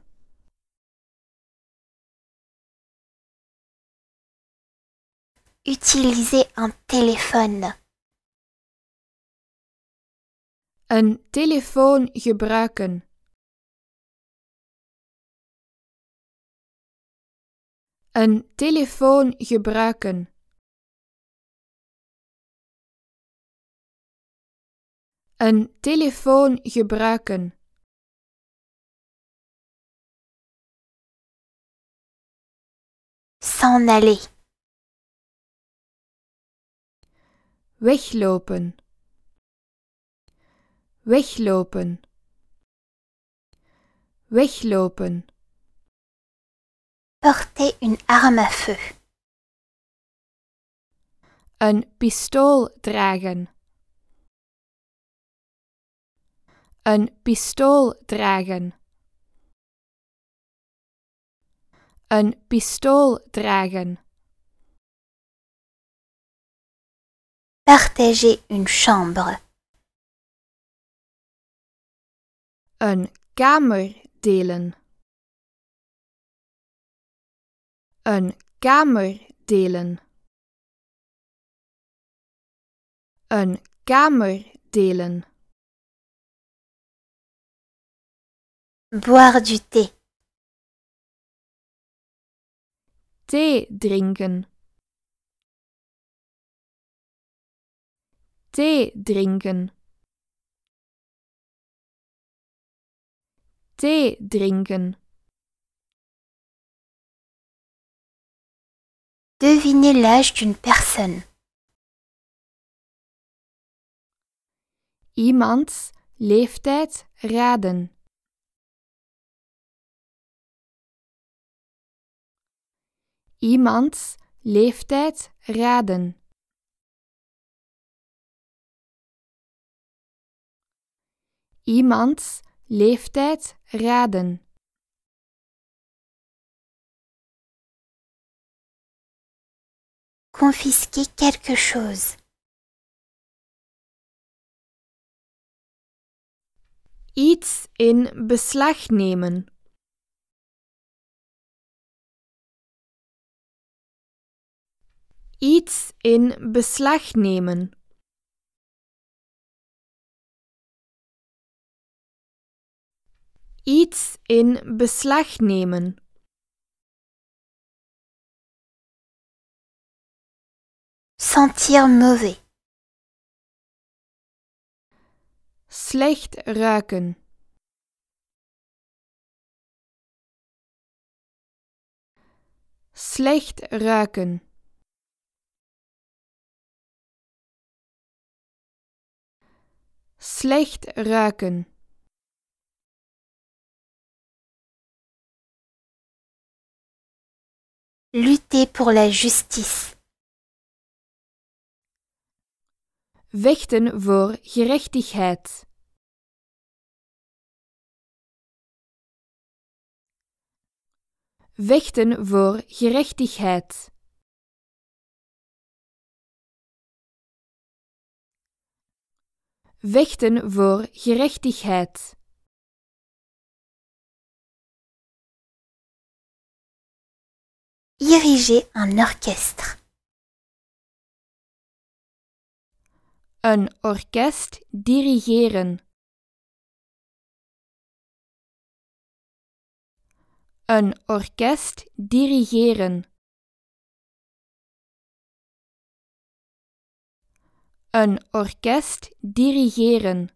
Utiliser un téléphone. Een telefoon gebruiken. Een telefoon gebruiken. Een telefoon gebruiken. S'en aller. Weglopen. Weglopen. Weglopen. Porter une arme à feu. Een pistool dragen. Een pistool dragen. Een pistool dragen. Partager une chambre. Een kamer delen. Een kamer delen. Een kamer delen. Boire du thé. Thee drinken. Thee drinken. Thee drinken. Deviner l'âge d'une personne. Iemands leeftijd raden. Iemands leeftijd raden. Iemands leeftijd raden. Confisquer quelque chose. Iets in beslag nemen. Iets in beslag nemen. Iets in beslag nemen. Sentir mauvais. Slecht ruiken. Slecht ruiken. slecht ruiken. Lutter pour la justice. Vechten voor gerechtigheid. Vechten voor gerechtigheid. Vechten voor gerechtigheid. Diriger un orchestre. Een orkest dirigeren. Een orkest dirigeren. Een orkest dirigeren.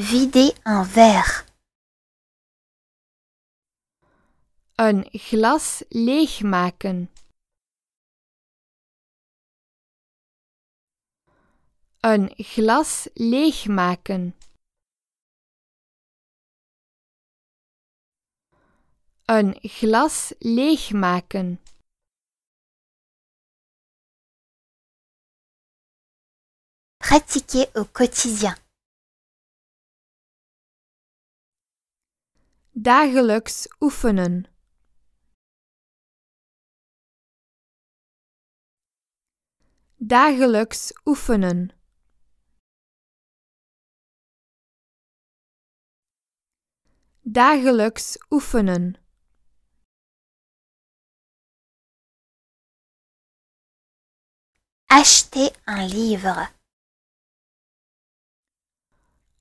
Vider un verre. Een glas leegmaken. Een glas leegmaken. Een glas leegmaken. Pratiquer au quotidien. Dagelijks oefenen. Dagelijks oefenen. Dagelijks oefenen. Acheter un livre.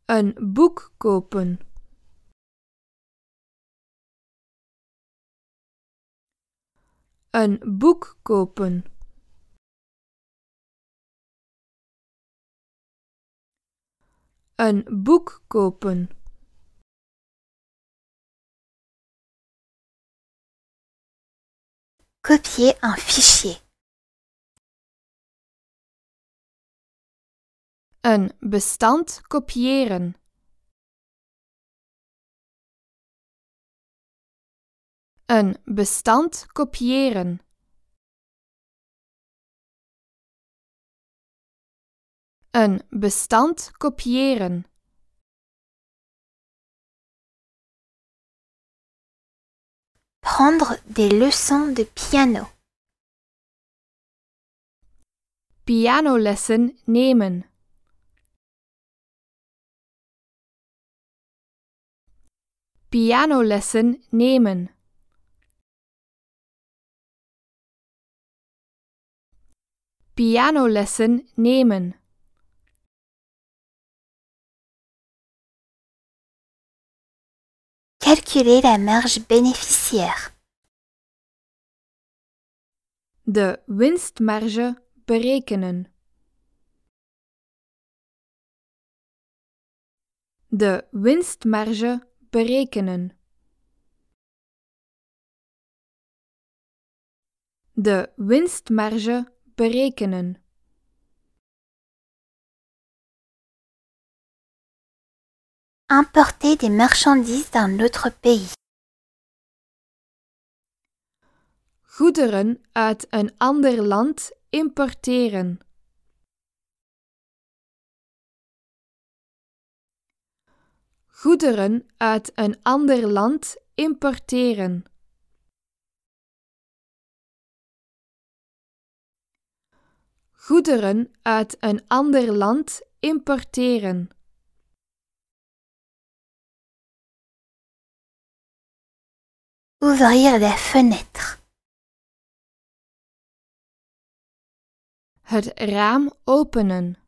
Een boek kopen. Een boek kopen. Een boek kopen. Copier un fichier. Een bestand kopiëren. Een bestand kopiëren. Een bestand kopiëren. Prendre des leçons de piano. Pianolessen nemen. Pianolessen nemen. Pianolessen nemen. Calculer la marge bénéficiaire. De winstmarge berekenen. De winstmarge berekenen. De winstmarge berekenen. Importer des marchandises d'un autre pays. Goederen uit een ander land importeren. Goederen uit een ander land importeren. Goederen uit een ander land importeren. Ouvrir la fenêtre. Het raam openen.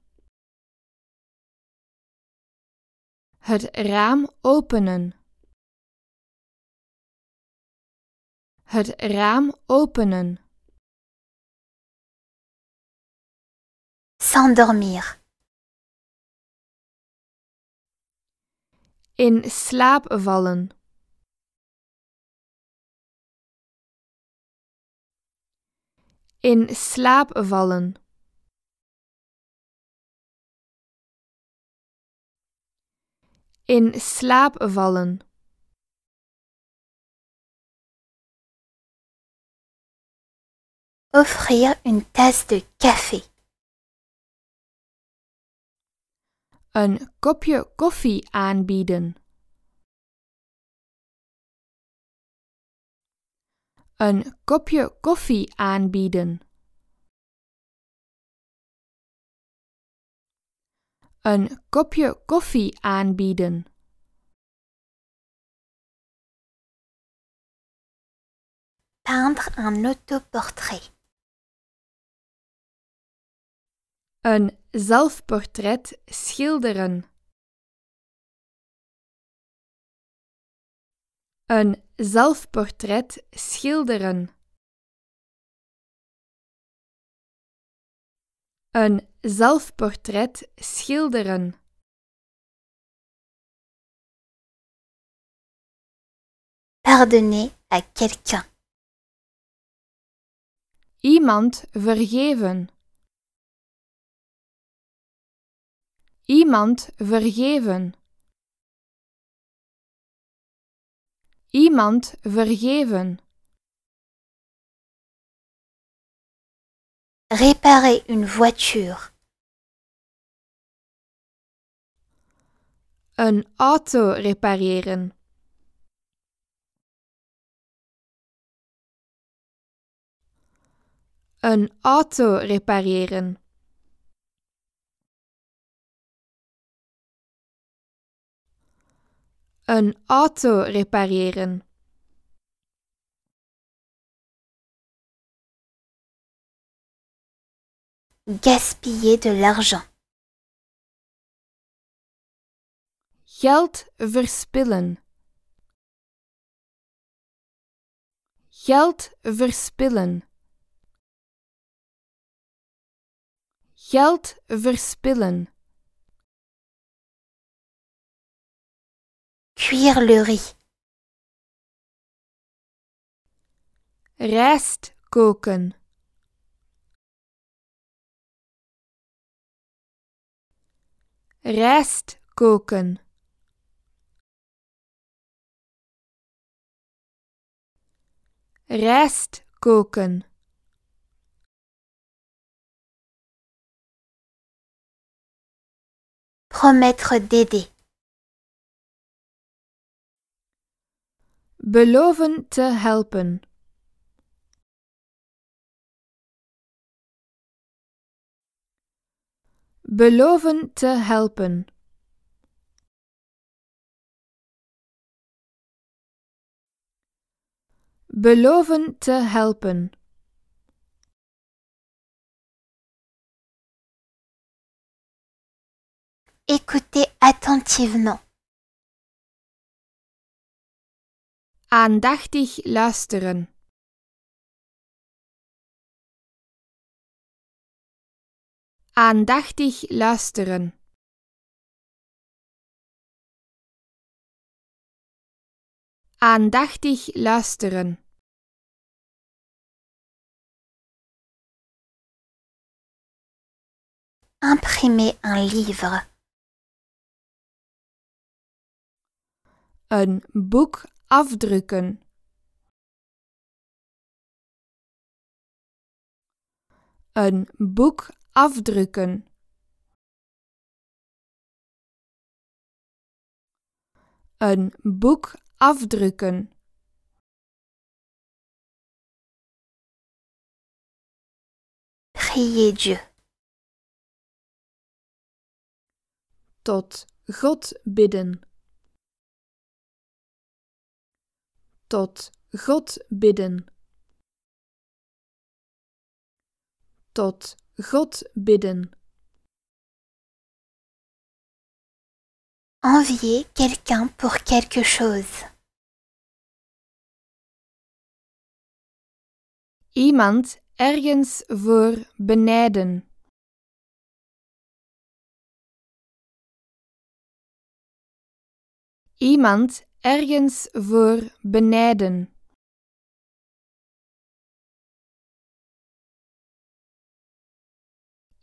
Het raam openen. Het raam openen. S'endormir. In slaap vallen. In slaap vallen. In slaap vallen. Offrir une tasse de café. Een kopje koffie aanbieden. Een kopje koffie aanbieden. Een kopje koffie aanbieden. Peindre un autoportrait. Een zelfportret schilderen. Een zelfportret schilderen. Een zelfportret schilderen. Pardonner à quelqu'un. Iemand vergeven. Iemand vergeven. Iemand vergeven. Réparer une voiture. Een auto repareren. Een auto repareren. Een auto repareren. Gaspiller de l'argent. Geld verspillen. Geld verspillen. Geld verspillen. Cuire le riz. Rijst koken. Rijst koken. Rijst koken. Promettre d'aider. Beloven te helpen. Beloven te helpen. Beloven te helpen. Écouter attentivement. Aandachtig luisteren. Aandachtig luisteren. Aandachtig luisteren. Imprimer un livre. Een boek afdrukken. Een boek afdrukken. Een boek afdrukken. Prier. Tot God bidden. Tot God bidden. Tot God bidden. Envier quelqu'un pour quelque chose. Iemand ergens voor benijden. Iemand ergens voor benijden.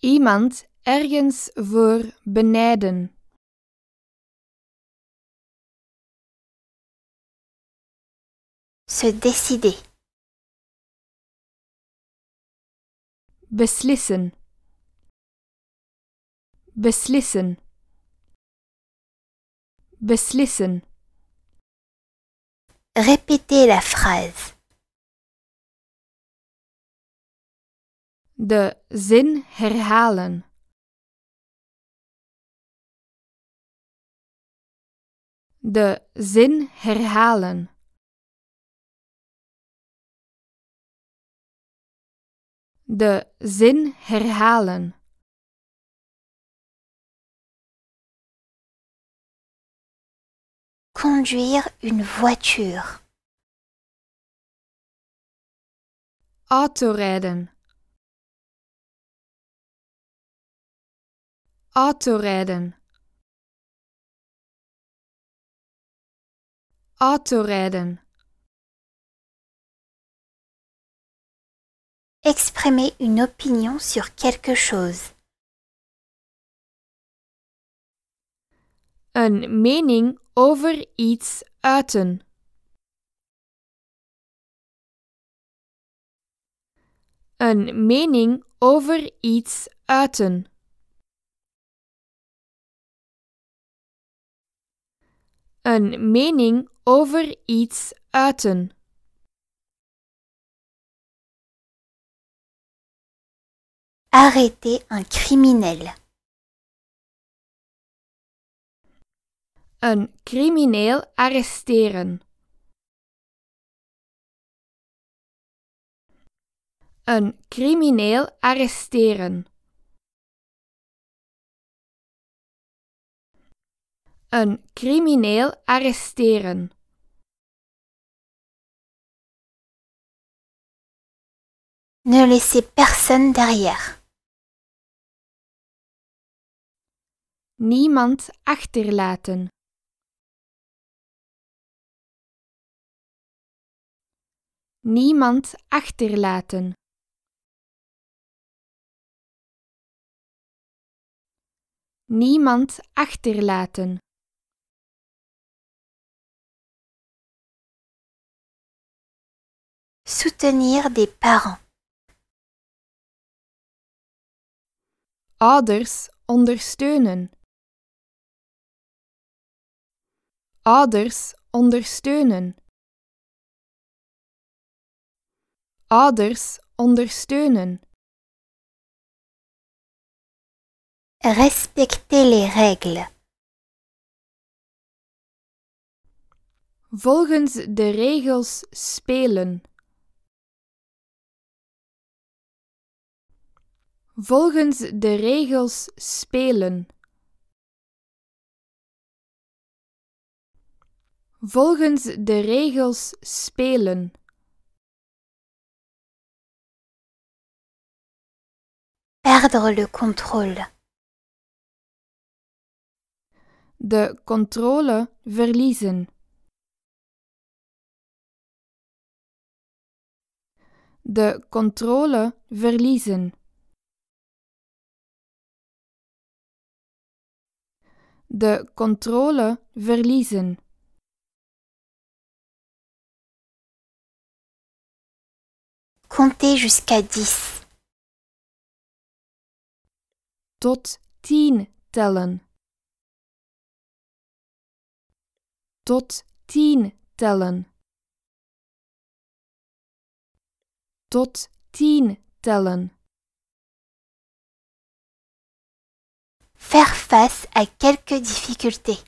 Iemand ergens voor benijden. Se décider. Beslissen. Beslissen. beslissen. Répétez la phrase. De zin herhalen. De zin herhalen. De zin herhalen. Conduire une voiture. Autorijden. Autorijden. Autorijden. Exprimer une opinion sur quelque chose. Een mening over iets uiten. Een mening over iets uiten. Een mening over iets uiten. Arrêter un criminel. Een crimineel arresteren. Een crimineel arresteren. Een crimineel arresteren. Ne laissez personne derrière. Niemand achterlaten. Niemand achterlaten. Niemand achterlaten. Soutenir des parents. Ouders ondersteunen. Ouders ondersteunen. Ouders ondersteunen. Respecter les règles. Volgens de regels spelen. Volgens de regels spelen. Volgens de regels spelen. Perdre le contrôle. De controle verliezen. De controle verliezen. De controle verliezen. Compter jusqu'à 10. Tot tien tellen. Tot tien tellen. Tot tien tellen. Faire face à quelques difficultés.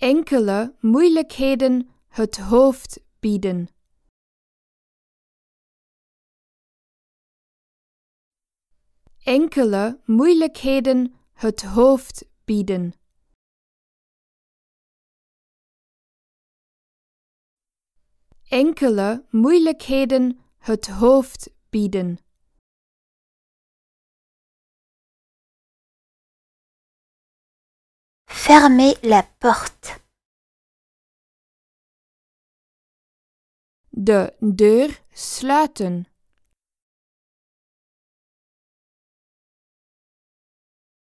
Enkele moeilijkheden het hoofd bieden. Enkele moeilijkheden het hoofd bieden. Enkele moeilijkheden het hoofd bieden. Fermer la porte. De deur sluiten.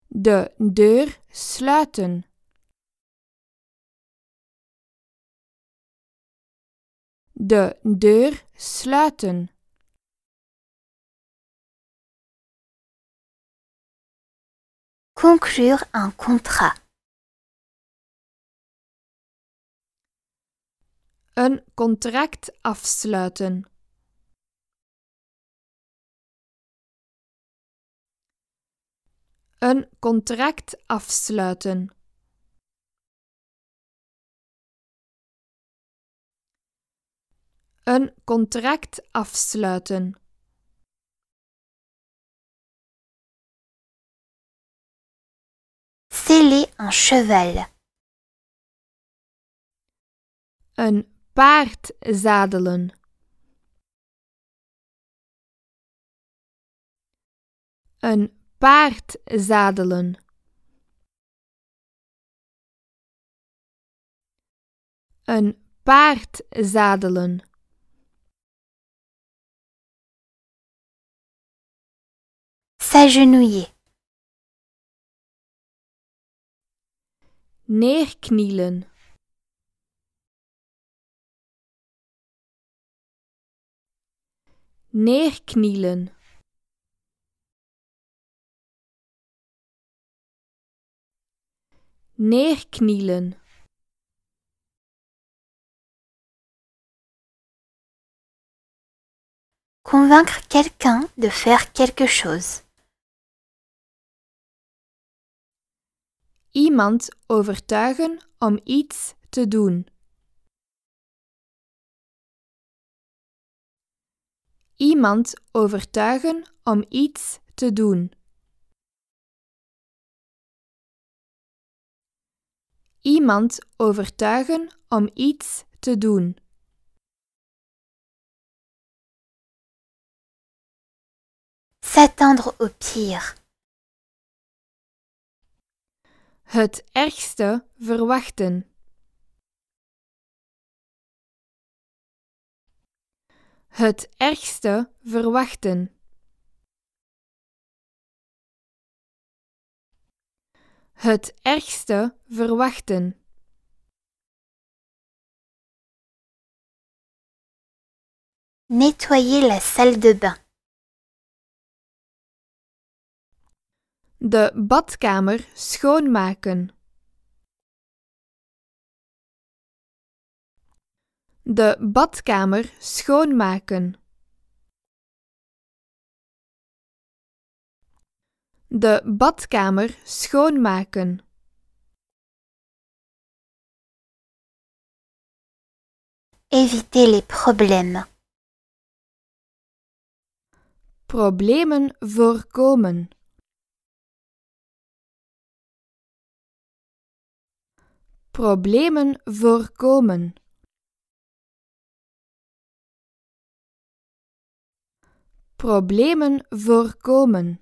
De deur sluiten. De deur sluiten. Conclure un contrat. Een contract afsluiten. Een contract afsluiten. Een contract afsluiten. Sceller un cheval. Een paard zadelen. Een paard zadelen. Een paard zadelen. S'agenouiller. Neerknielen. Neerknielen. Neerknielen. Convaincre quelqu'un de faire quelque chose. Iemand overtuigen om iets te doen. Iemand overtuigen om iets te doen. Iemand overtuigen om iets te doen. S'attendre au pire. Het ergste verwachten. Het ergste verwachten. Het ergste verwachten. Nettoyer la salle de bain. De badkamer schoonmaken. De badkamer schoonmaken. De badkamer schoonmaken. Éviter les problèmes. Problemen voorkomen. Problemen voorkomen. Problemen voorkomen.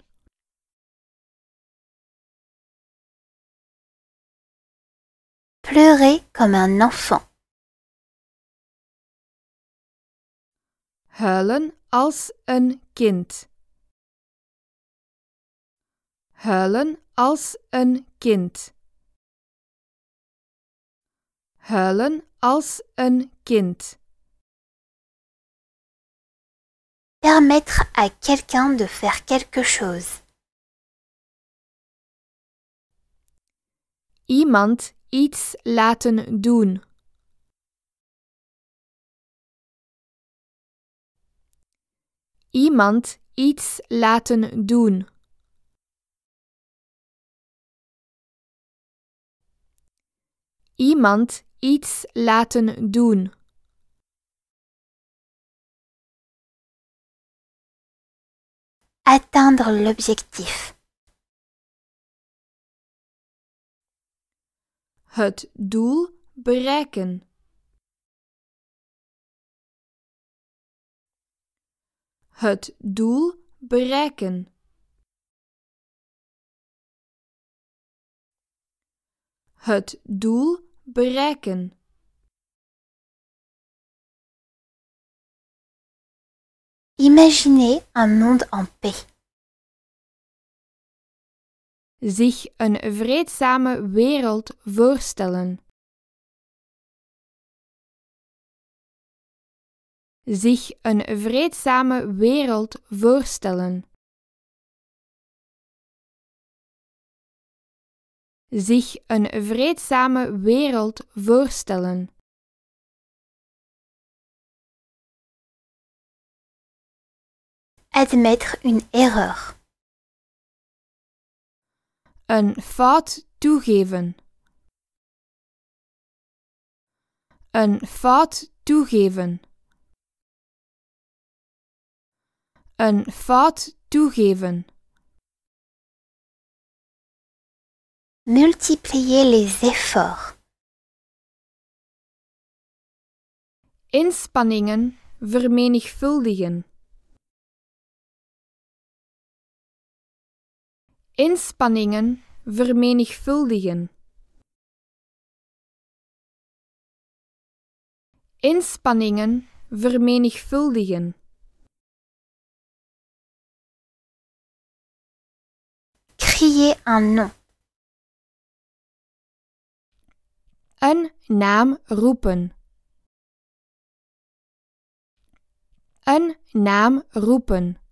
Pleurer comme un enfant. Huilen als een kind. Huilen als een kind. Huilen als een kind. Permettre à quelqu'un de faire quelque chose. Iemand iets laten doen. Iemand iets laten doen. Iemand iets laten doen. Atteindre l'objectif. Het doel bereiken. Het doel bereiken. Het doel bereiken. Imaginer un monde en paix. Zich een vreedzame wereld voorstellen. Zich een vreedzame wereld voorstellen. zich een vreedzame wereld voorstellen. Admettre une erreur. Een fout toegeven. Een fout toegeven. Een fout toegeven. Multiplier les efforts. Inspanningen vermenigvuldigen. Inspanningen vermenigvuldigen. Inspanningen vermenigvuldigen. Crier un nom. Een naam roepen. Een naam roepen.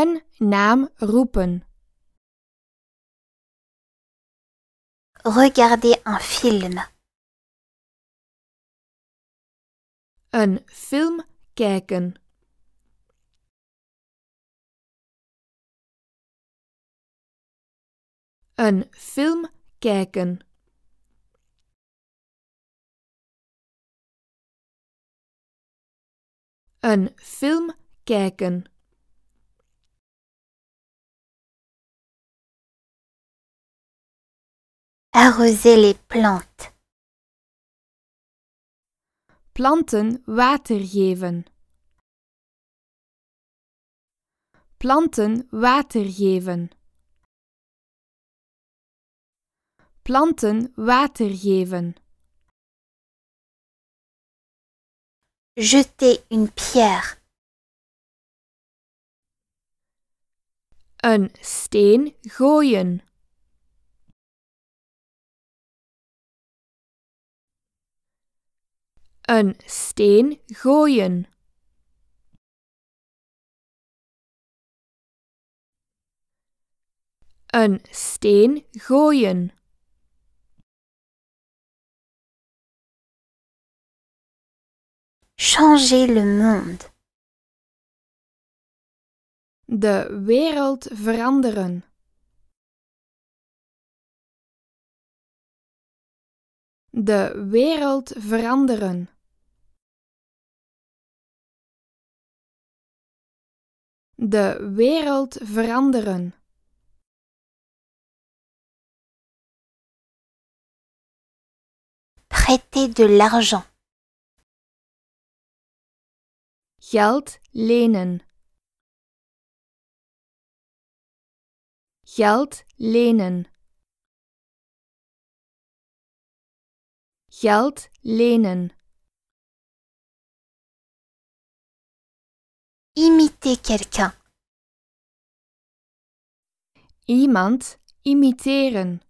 Een naam roepen. Regarder un film. Een film kijken. Een film kijken. Een film kijken. Arroser les plantes. Planten water geven. Planten water geven. Planten water geven. Jeter une pierre. Een steen gooien. Een steen gooien. Een steen gooien. Changer le monde. De wereld veranderen. De wereld veranderen. De wereld veranderen. Prêter de l'argent. Geld lenen. Geld lenen. Geld lenen. Imiter quelqu'un. Iemand imiteren.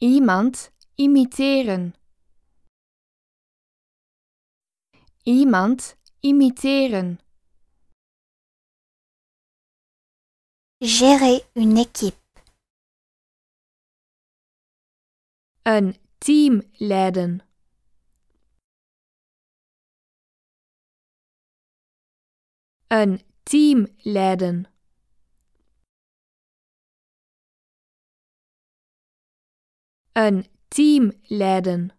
Iemand imiteren. Iemand imiteren. Gérer une équipe. Een team leiden. Een team leiden. Een team leiden.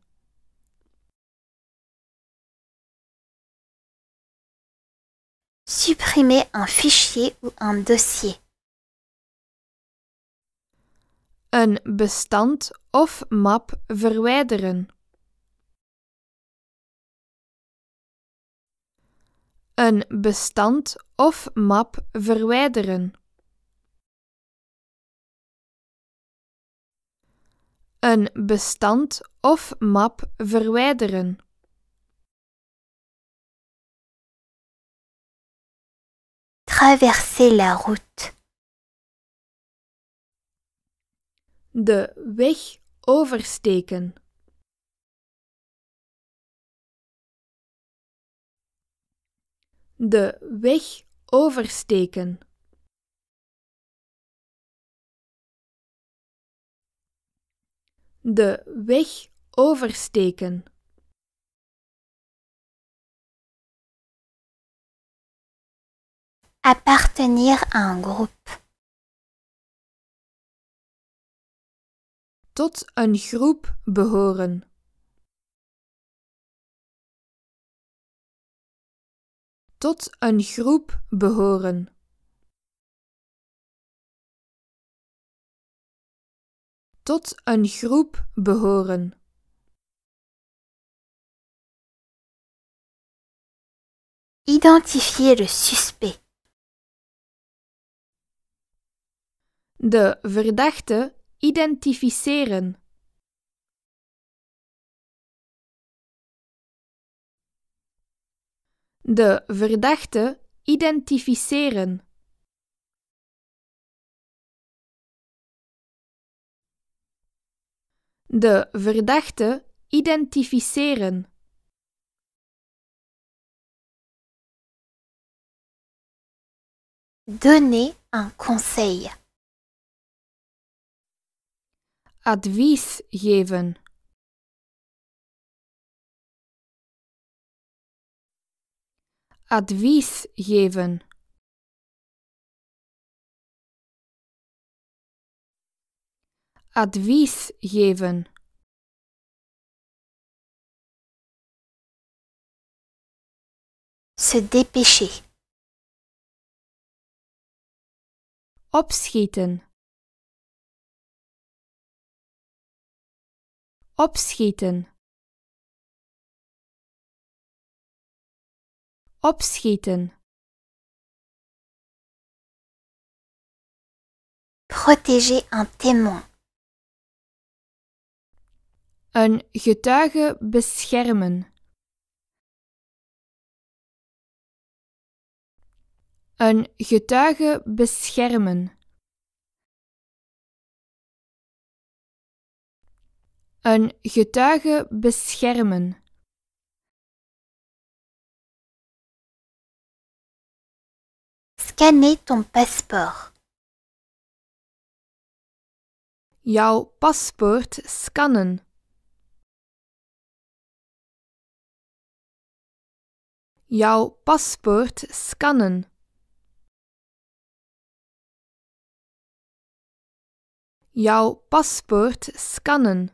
Supprimer un fichier ou un dossier. Een bestand of map verwijderen. Een bestand of map verwijderen. Een bestand of map verwijderen. Traverser la route. De weg oversteken. de weg oversteken. De weg oversteken. Appartenir à un groupe. Tot een groep behoren. Tot een groep behoren. Tot een groep behoren. Identifier le suspect. De verdachte identificeren. De verdachte identificeren. De verdachte identificeren. Donner un conseil. Advies geven. Advies geven. Advies geven. Se dépêcher. Opschieten. Opschieten. Opschieten. Protéger un témoin. Een getuige beschermen. Een getuige beschermen. Een getuige beschermen. Scanner ton passeport. Jouw paspoort scannen. Jouw paspoort scannen. Jouw paspoort scannen.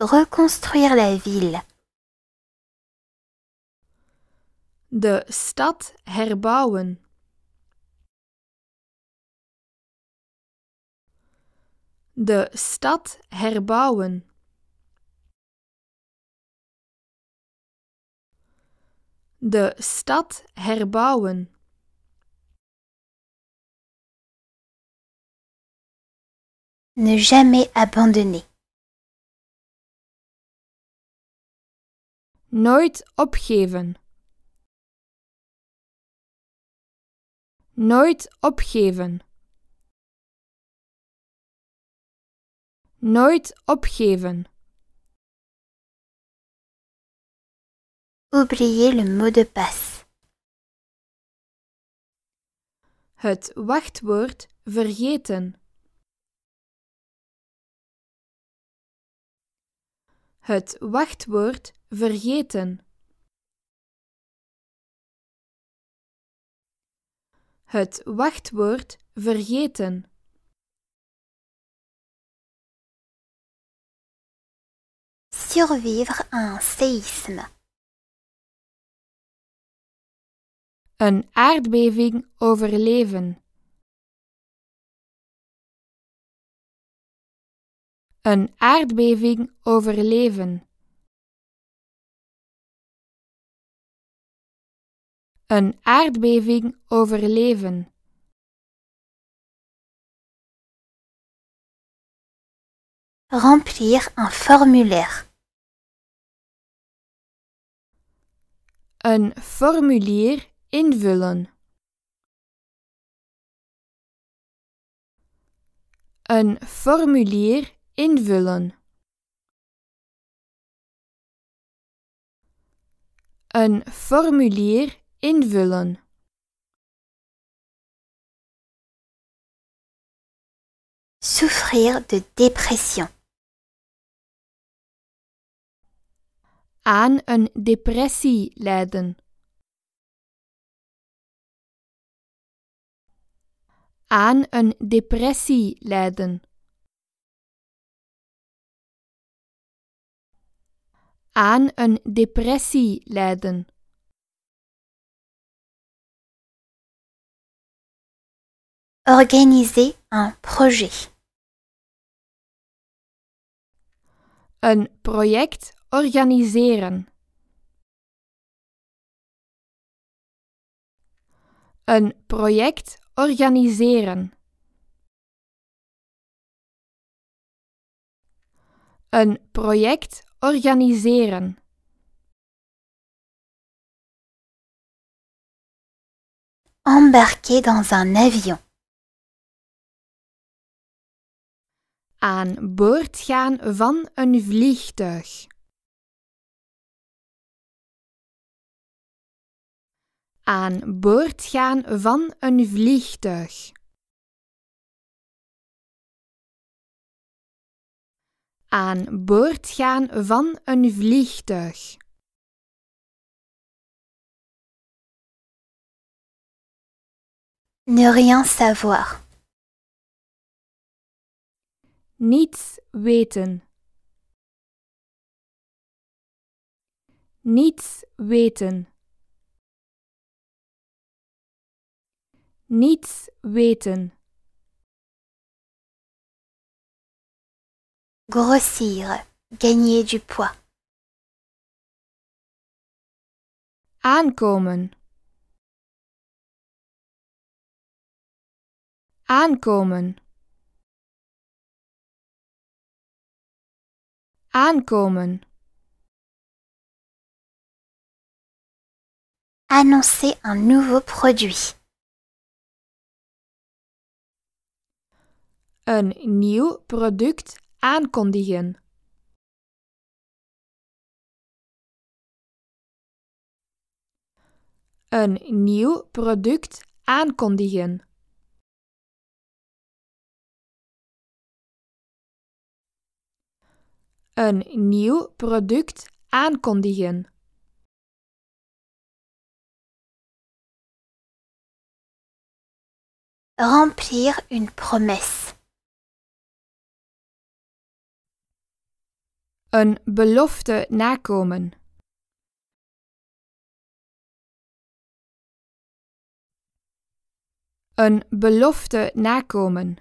Reconstruire la ville. De stad herbouwen. De stad herbouwen. De stad herbouwen. Ne jamais abandonner. Nooit opgeven. Nooit opgeven. Nooit opgeven. Oublier le mot de passe. Het wachtwoord vergeten. Het wachtwoord vergeten. Het wachtwoord vergeten. Survivre à un séisme. Een aardbeving overleven. Een aardbeving overleven. Een aardbeving overleven. Remplir un formulaire. Een formulier invullen. Een formulier invullen. Een formulier invullen. souffrir de dépression. Aan een depressie lijden. Aan een depressie lijden. Aan een depressie lijden. Organiser un projet. Een project organiseren. Een project organiseren. Een project organiseren. Embarquer dans un avion. Aan boord gaan van een vliegtuig. Aan boord gaan van een vliegtuig. Aan boord gaan van een vliegtuig. Ne rien savoir. Niets weten. Niets weten. Niets weten. Grossir. Gagner du poids. Aankomen. Aankomen. Aankomen. Annoncer un nouveau produit. Een nieuw product aankondigen. Een nieuw product aankondigen. Een nieuw product aankondigen. Remplir une promesse. Een belofte nakomen. Een belofte nakomen.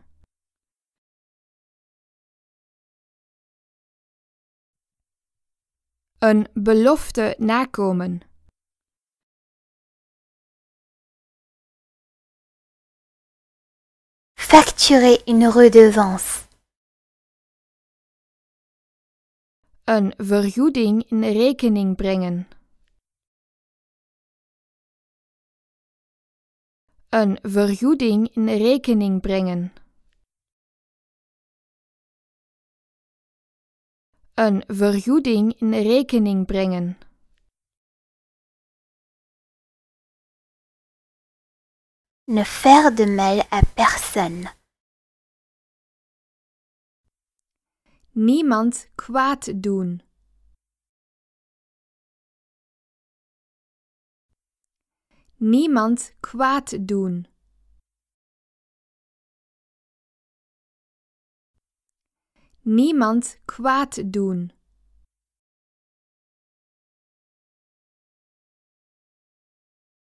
Een belofte nakomen. Facturer une redevance. Een vergoeding in rekening brengen. Een vergoeding in rekening brengen. Een vergoeding in rekening brengen. Ne faire de mal à personne. Niemand kwaad doen. Niemand kwaad doen. Niemand kwaad doen.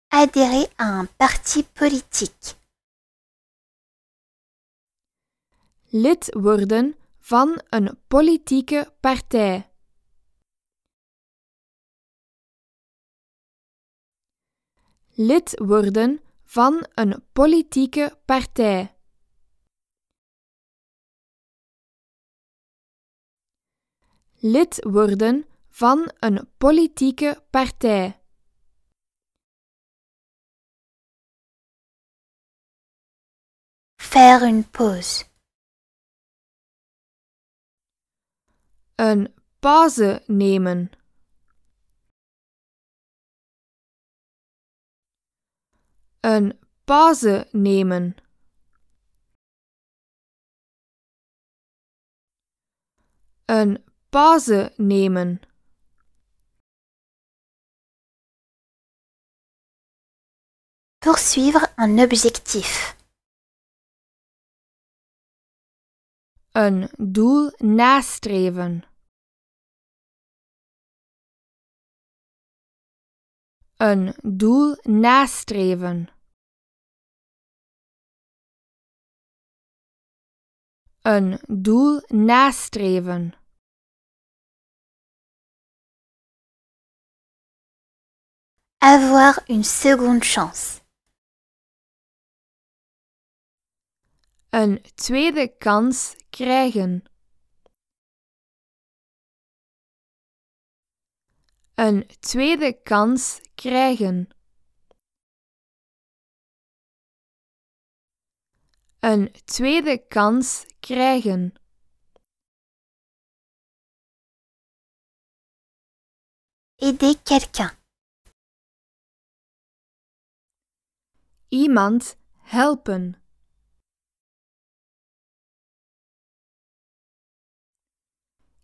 Adhérer à un parti politique. Lid worden van een politieke partij. Lid worden van een politieke partij. Lid worden van een politieke partij. Faire une pause. Een pauze nemen. Een pauze nemen. Een pauze nemen. Poursuivre un objectif. Een doel nastreven. Een doel nastreven. Een doel nastreven. Avoir une seconde chance. Een tweede kans krijgen. Een tweede kans krijgen. Een tweede kans krijgen. Aider quelqu'un. Iemand helpen.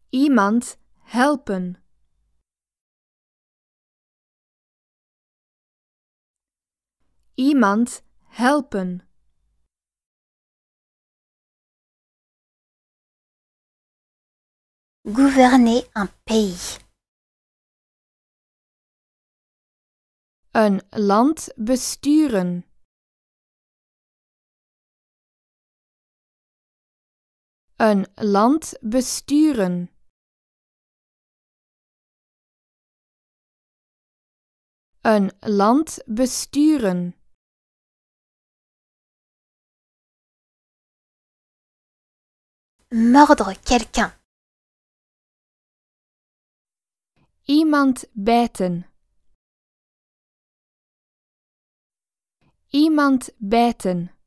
Iemand helpen. Iemand helpen. Gouverner un pays. Een land besturen. Een land besturen. Een land besturen. Mordre quelqu'un. Iemand bijten. Iemand bijten.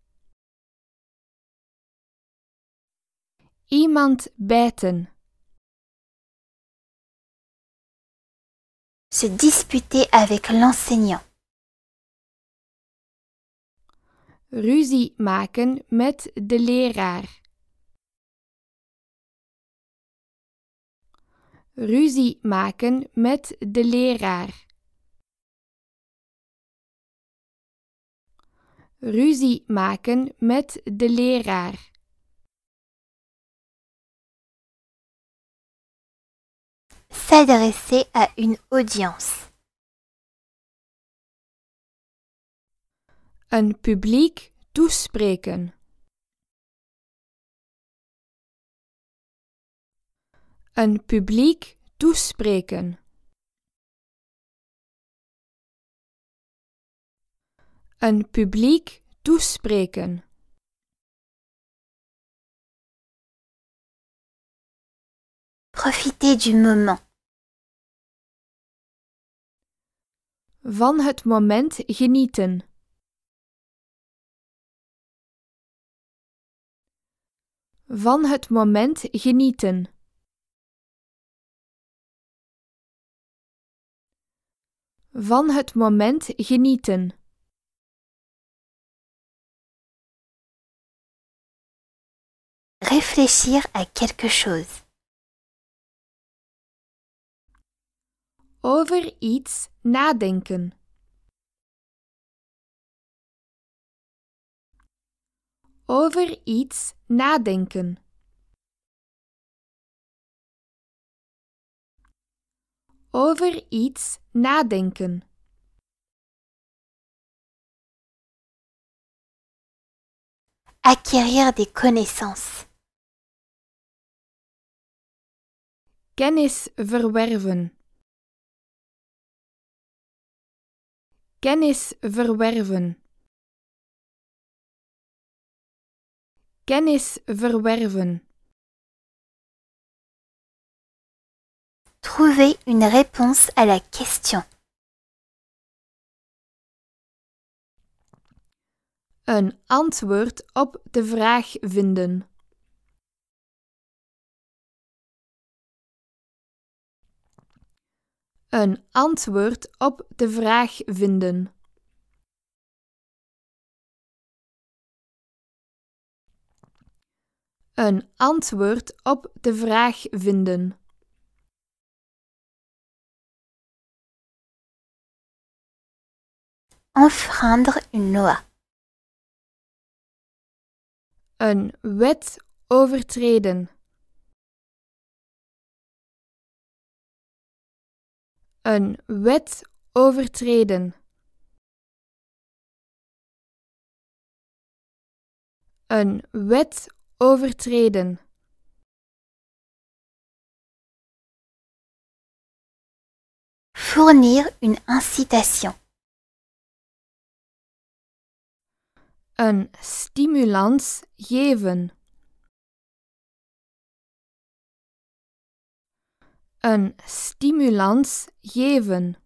Iemand bijten. Se disputer avec l'enseignant. Ruzie maken met de leraar. Ruzie maken met de leraar. Ruzie maken met de leraar. S'adresser à une audience. Een publiek toespreken. Een publiek toespreken. Een publiek toespreken. Profiter du moment. Van het moment genieten. Van het moment genieten. Van het moment genieten. Réfléchir à quelque chose. Over iets nadenken. Over iets nadenken. Over iets nadenken. Acquérir des connaissances. Kennis verwerven. Kennis verwerven. Kennis verwerven. Trouver une réponse à la question. Een antwoord op de vraag vinden. Een antwoord op de vraag vinden. Een antwoord op de vraag vinden. Enfreindre une loi. Een wet overtreden. Een wet overtreden. Een wet overtreden. Fournir une incitation. Een stimulans geven. Een stimulans geven.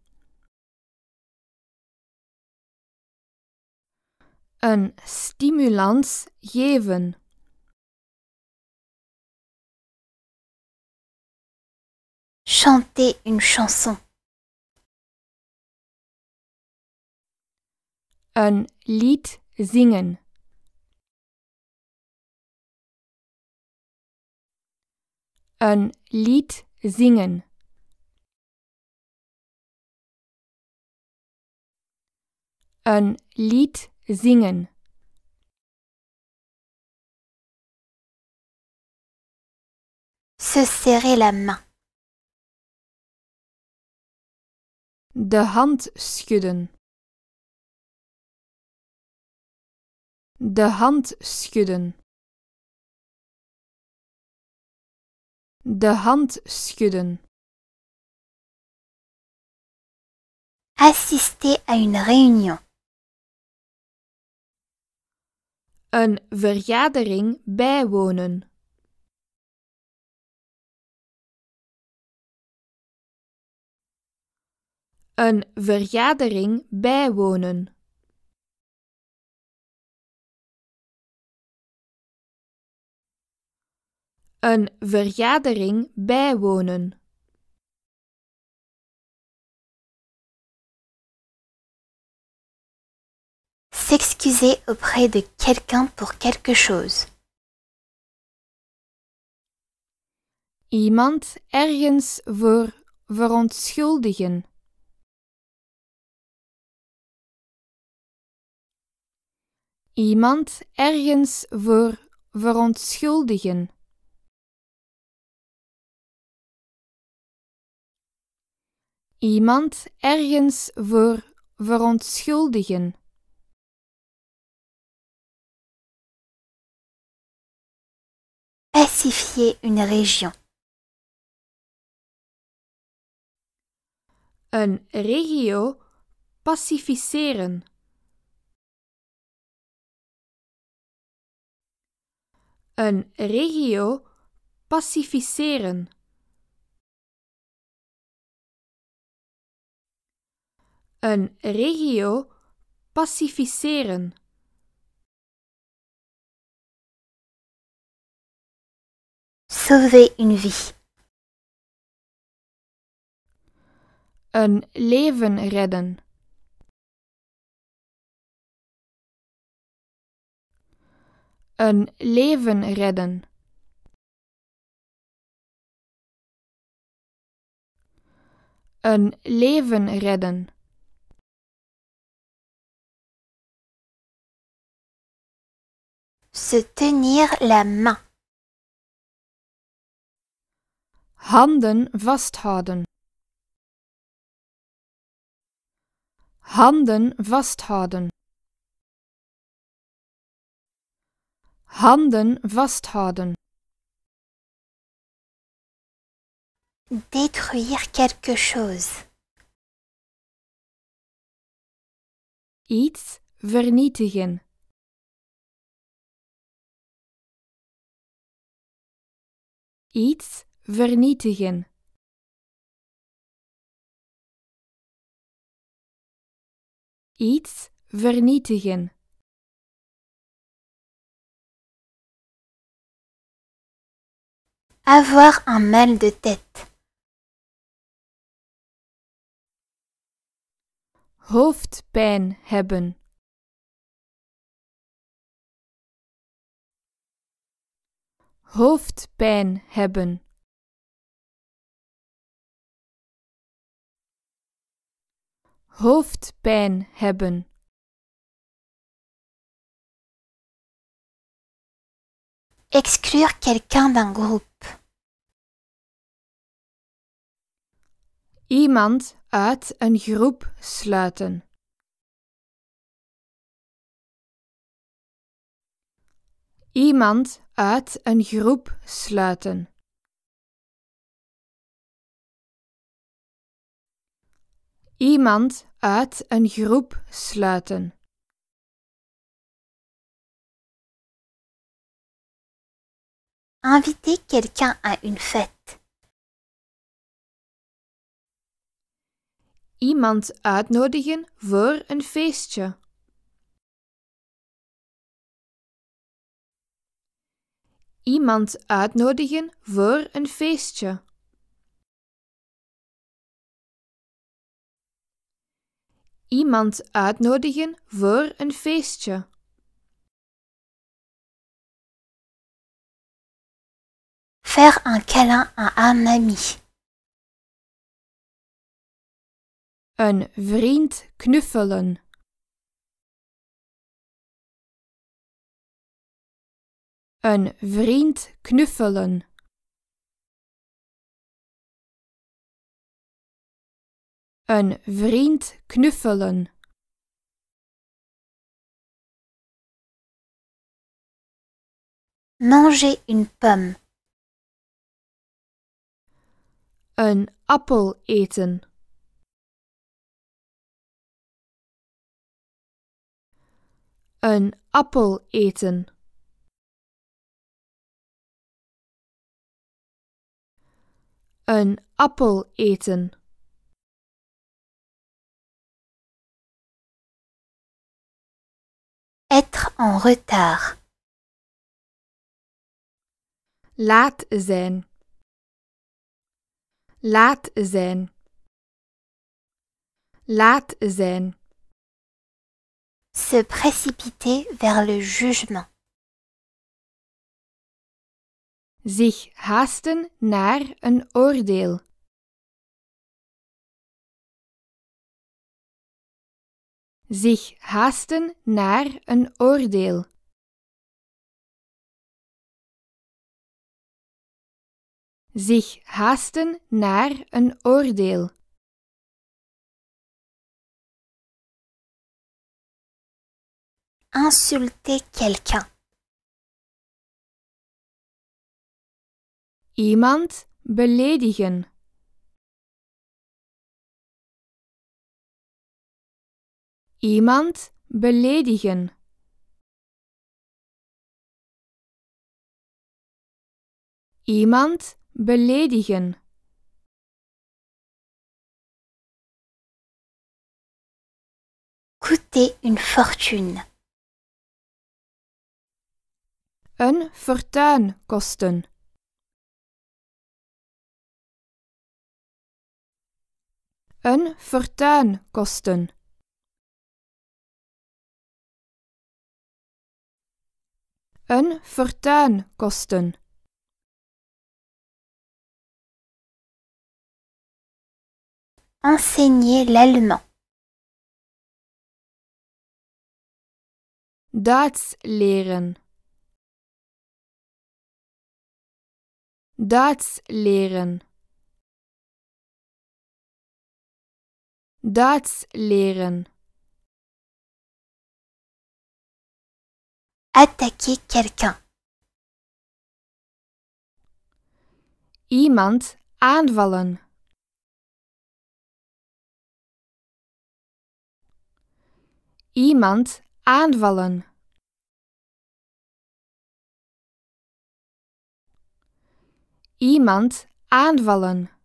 Een stimulans geven. Chanter une chanson. Een lied zingen. Een lied zingen. Een lied zingen. Se serrer la main. De hand schudden. De hand schudden. De hand schudden. Assister à une réunion. Een vergadering bijwonen. Een vergadering bijwonen. Een vergadering bijwonen. S'excuser auprès de quelqu'un pour quelque chose. Iemand ergens voor verontschuldigen. Iemand ergens voor verontschuldigen. Iemand ergens voor verontschuldigen. Pacifier une région. Een regio pacificeren. Een regio pacificeren. Een regio pacificeren. Sauver une vie. Een leven redden. Een leven redden. Een leven redden. Se tenir la main. Handen vasthouden. Handen vasthouden. Handen vasthouden. Détruire quelque chose. Iets vernietigen. Iets vernietigen. Iets vernietigen. Avoir un mal de tête. Hoofdpijn hebben. Hoofdpijn hebben. Hoofdpijn hebben. Exclure quelqu'un d'un groupe. Iemand uit een groep sluiten. Iemand uit een groep sluiten. Iemand uit een groep sluiten. Inviter quelqu'un à une fête. Iemand uitnodigen voor een feestje. Iemand uitnodigen voor een feestje. Iemand uitnodigen voor een feestje. Faire un câlin à un ami. Een vriend knuffelen. Een vriend knuffelen. Een vriend knuffelen. Manger une pomme. Een appel eten. Een appel eten. Een appel eten. Être en retard. Laat zijn. Laat zijn. Laat zijn. Se précipiter vers le jugement. Zich haasten naar een oordeel. Zich haasten naar een oordeel. Zich haasten naar een oordeel. Insulter quelqu'un. Iemand beledigen. Iemand beledigen. Iemand beledigen. Coûter une fortune. Een fortuin kosten. Een fortuin kosten. Een fortuin kosten. Enseigner l'allemand. Duits leren. Duits leren. Duits leren. Attaquer quelqu'un. Iemand aanvallen. Iemand aanvallen. Iemand aanvallen.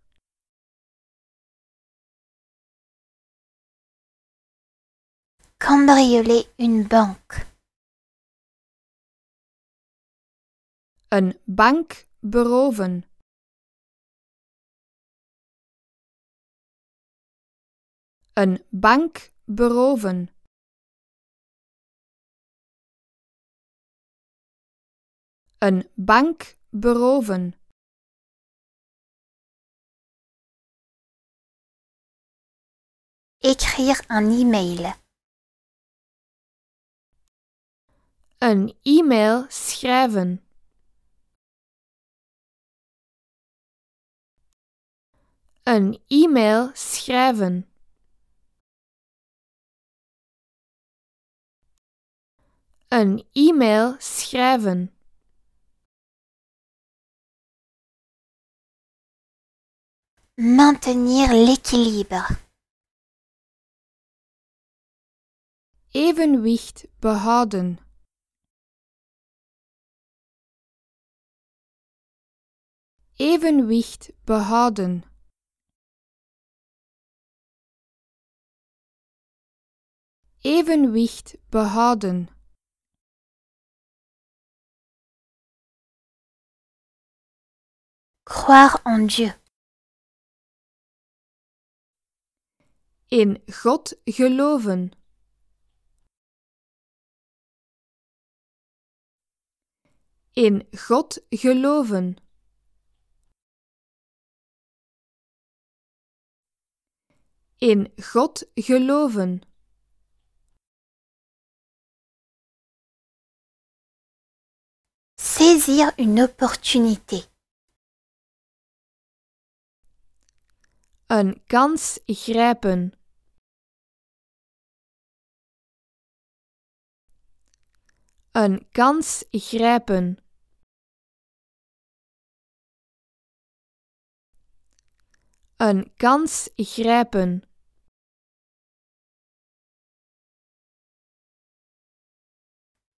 Cambrioler une banque. Een bank beroven. Een bank beroven. Een bank beroven. Écrire un email. Een e-mail schrijven. Een e-mail schrijven. Een e-mail schrijven. Maintenir l'équilibre. Evenwicht behouden. Evenwicht behouden. Evenwicht behouden. Croire en Dieu. In God geloven. In God geloven. In God geloven. Saisir une opportunité. Een kans grijpen. Een kans grijpen. Een kans grijpen.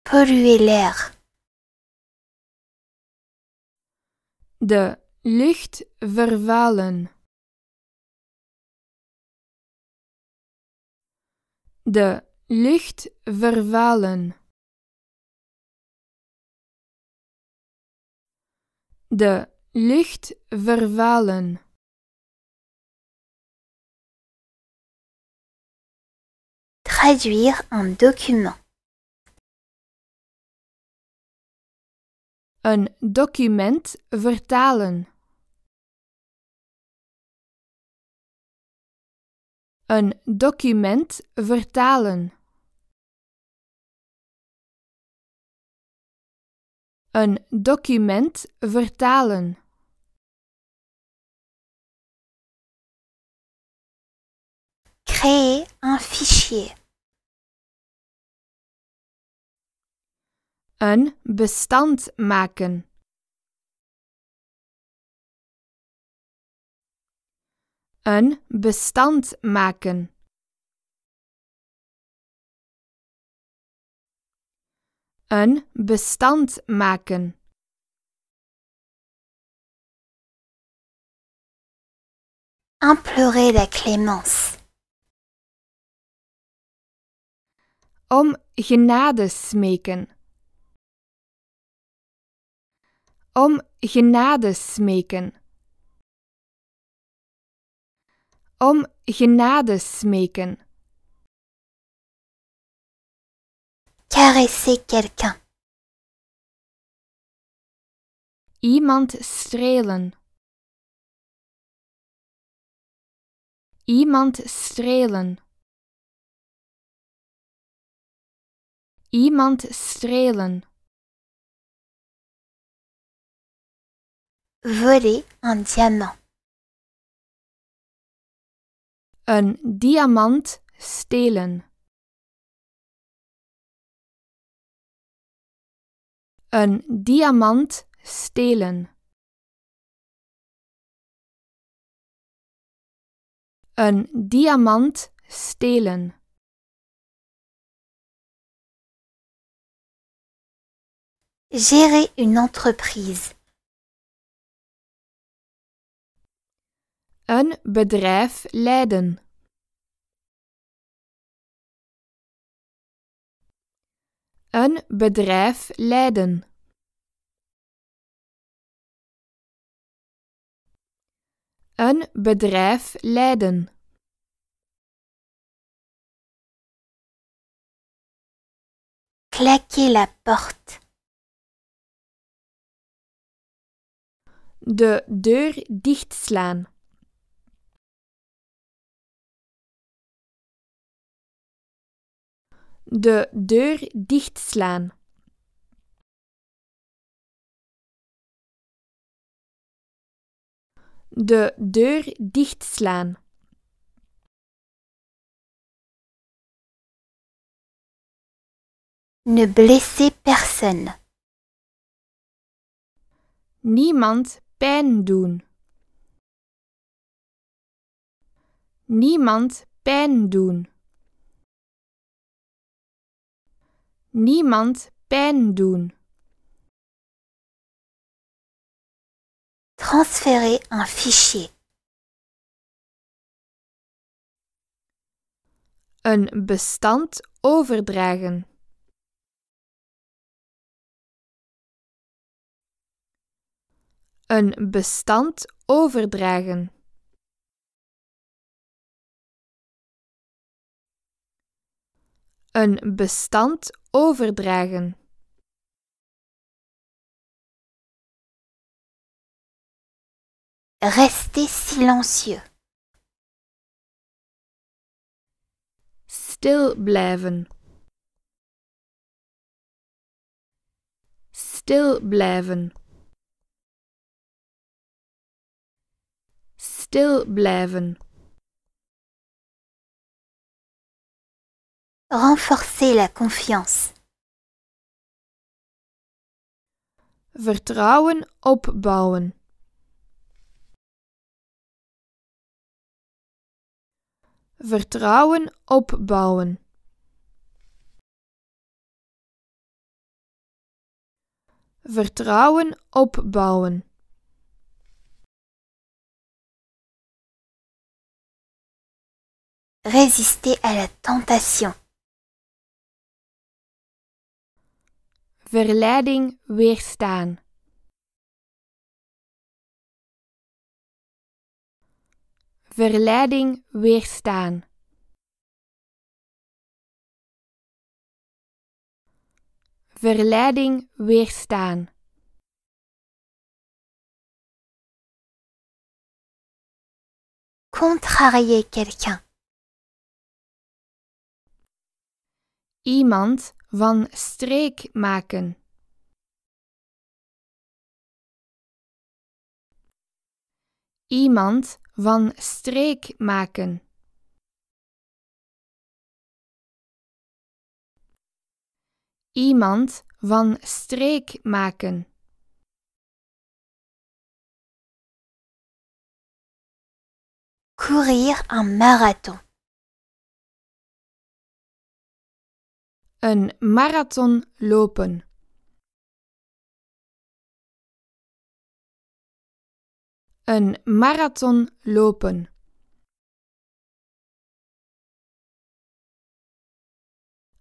Polluer l'air. De lucht vervuilen. De lucht vervuilen. De lucht vervuilen. Traduire un document. Een document vertalen. Een document vertalen. Een document vertalen. Créer un fichier. Een bestand maken. Een bestand maken. Een bestand maken. Implorer la clémence. Om genade smeken. Om genade smeken. Om genade smeken. Caresser quelqu'un. Iemand strelen. Iemand strelen. Iemand strelen. Voler un diamant. Een diamant stelen. Een diamant stelen. Een diamant stelen. Gérer une entreprise. Een bedrijf leiden. Een bedrijf leiden. Een bedrijf leiden. Claquer la porte. De deur dichtslaan. De deur dichtslaan. De deur dichtslaan. Ne blessez personne. Niemand pijn doen. Niemand pijn doen. Niemand pijn doen. Transférer un fichier. Een bestand overdragen. Een bestand overdragen. Een bestand overdragen. Restez silencieux. Stil blijven. Stil blijven. Stil blijven. Renforcez la confiance. Vertrouwen opbouwen. Vertrouwen opbouwen. Vertrouwen opbouwen. Résistez à la tentation. Verleiding weerstaan. Verleiding weerstaan. Verleiding weerstaan. Contrarier quelqu'un. Iemand van streek maken. Iemand van streek maken. Iemand van streek maken. Courir un marathon. Een marathon lopen. Een marathon lopen.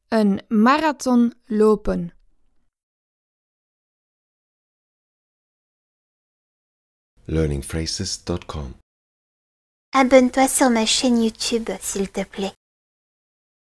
Een marathon lopen. learningphrases.com Abonne-toi sur ma chaîne YouTube, s'il te plaît.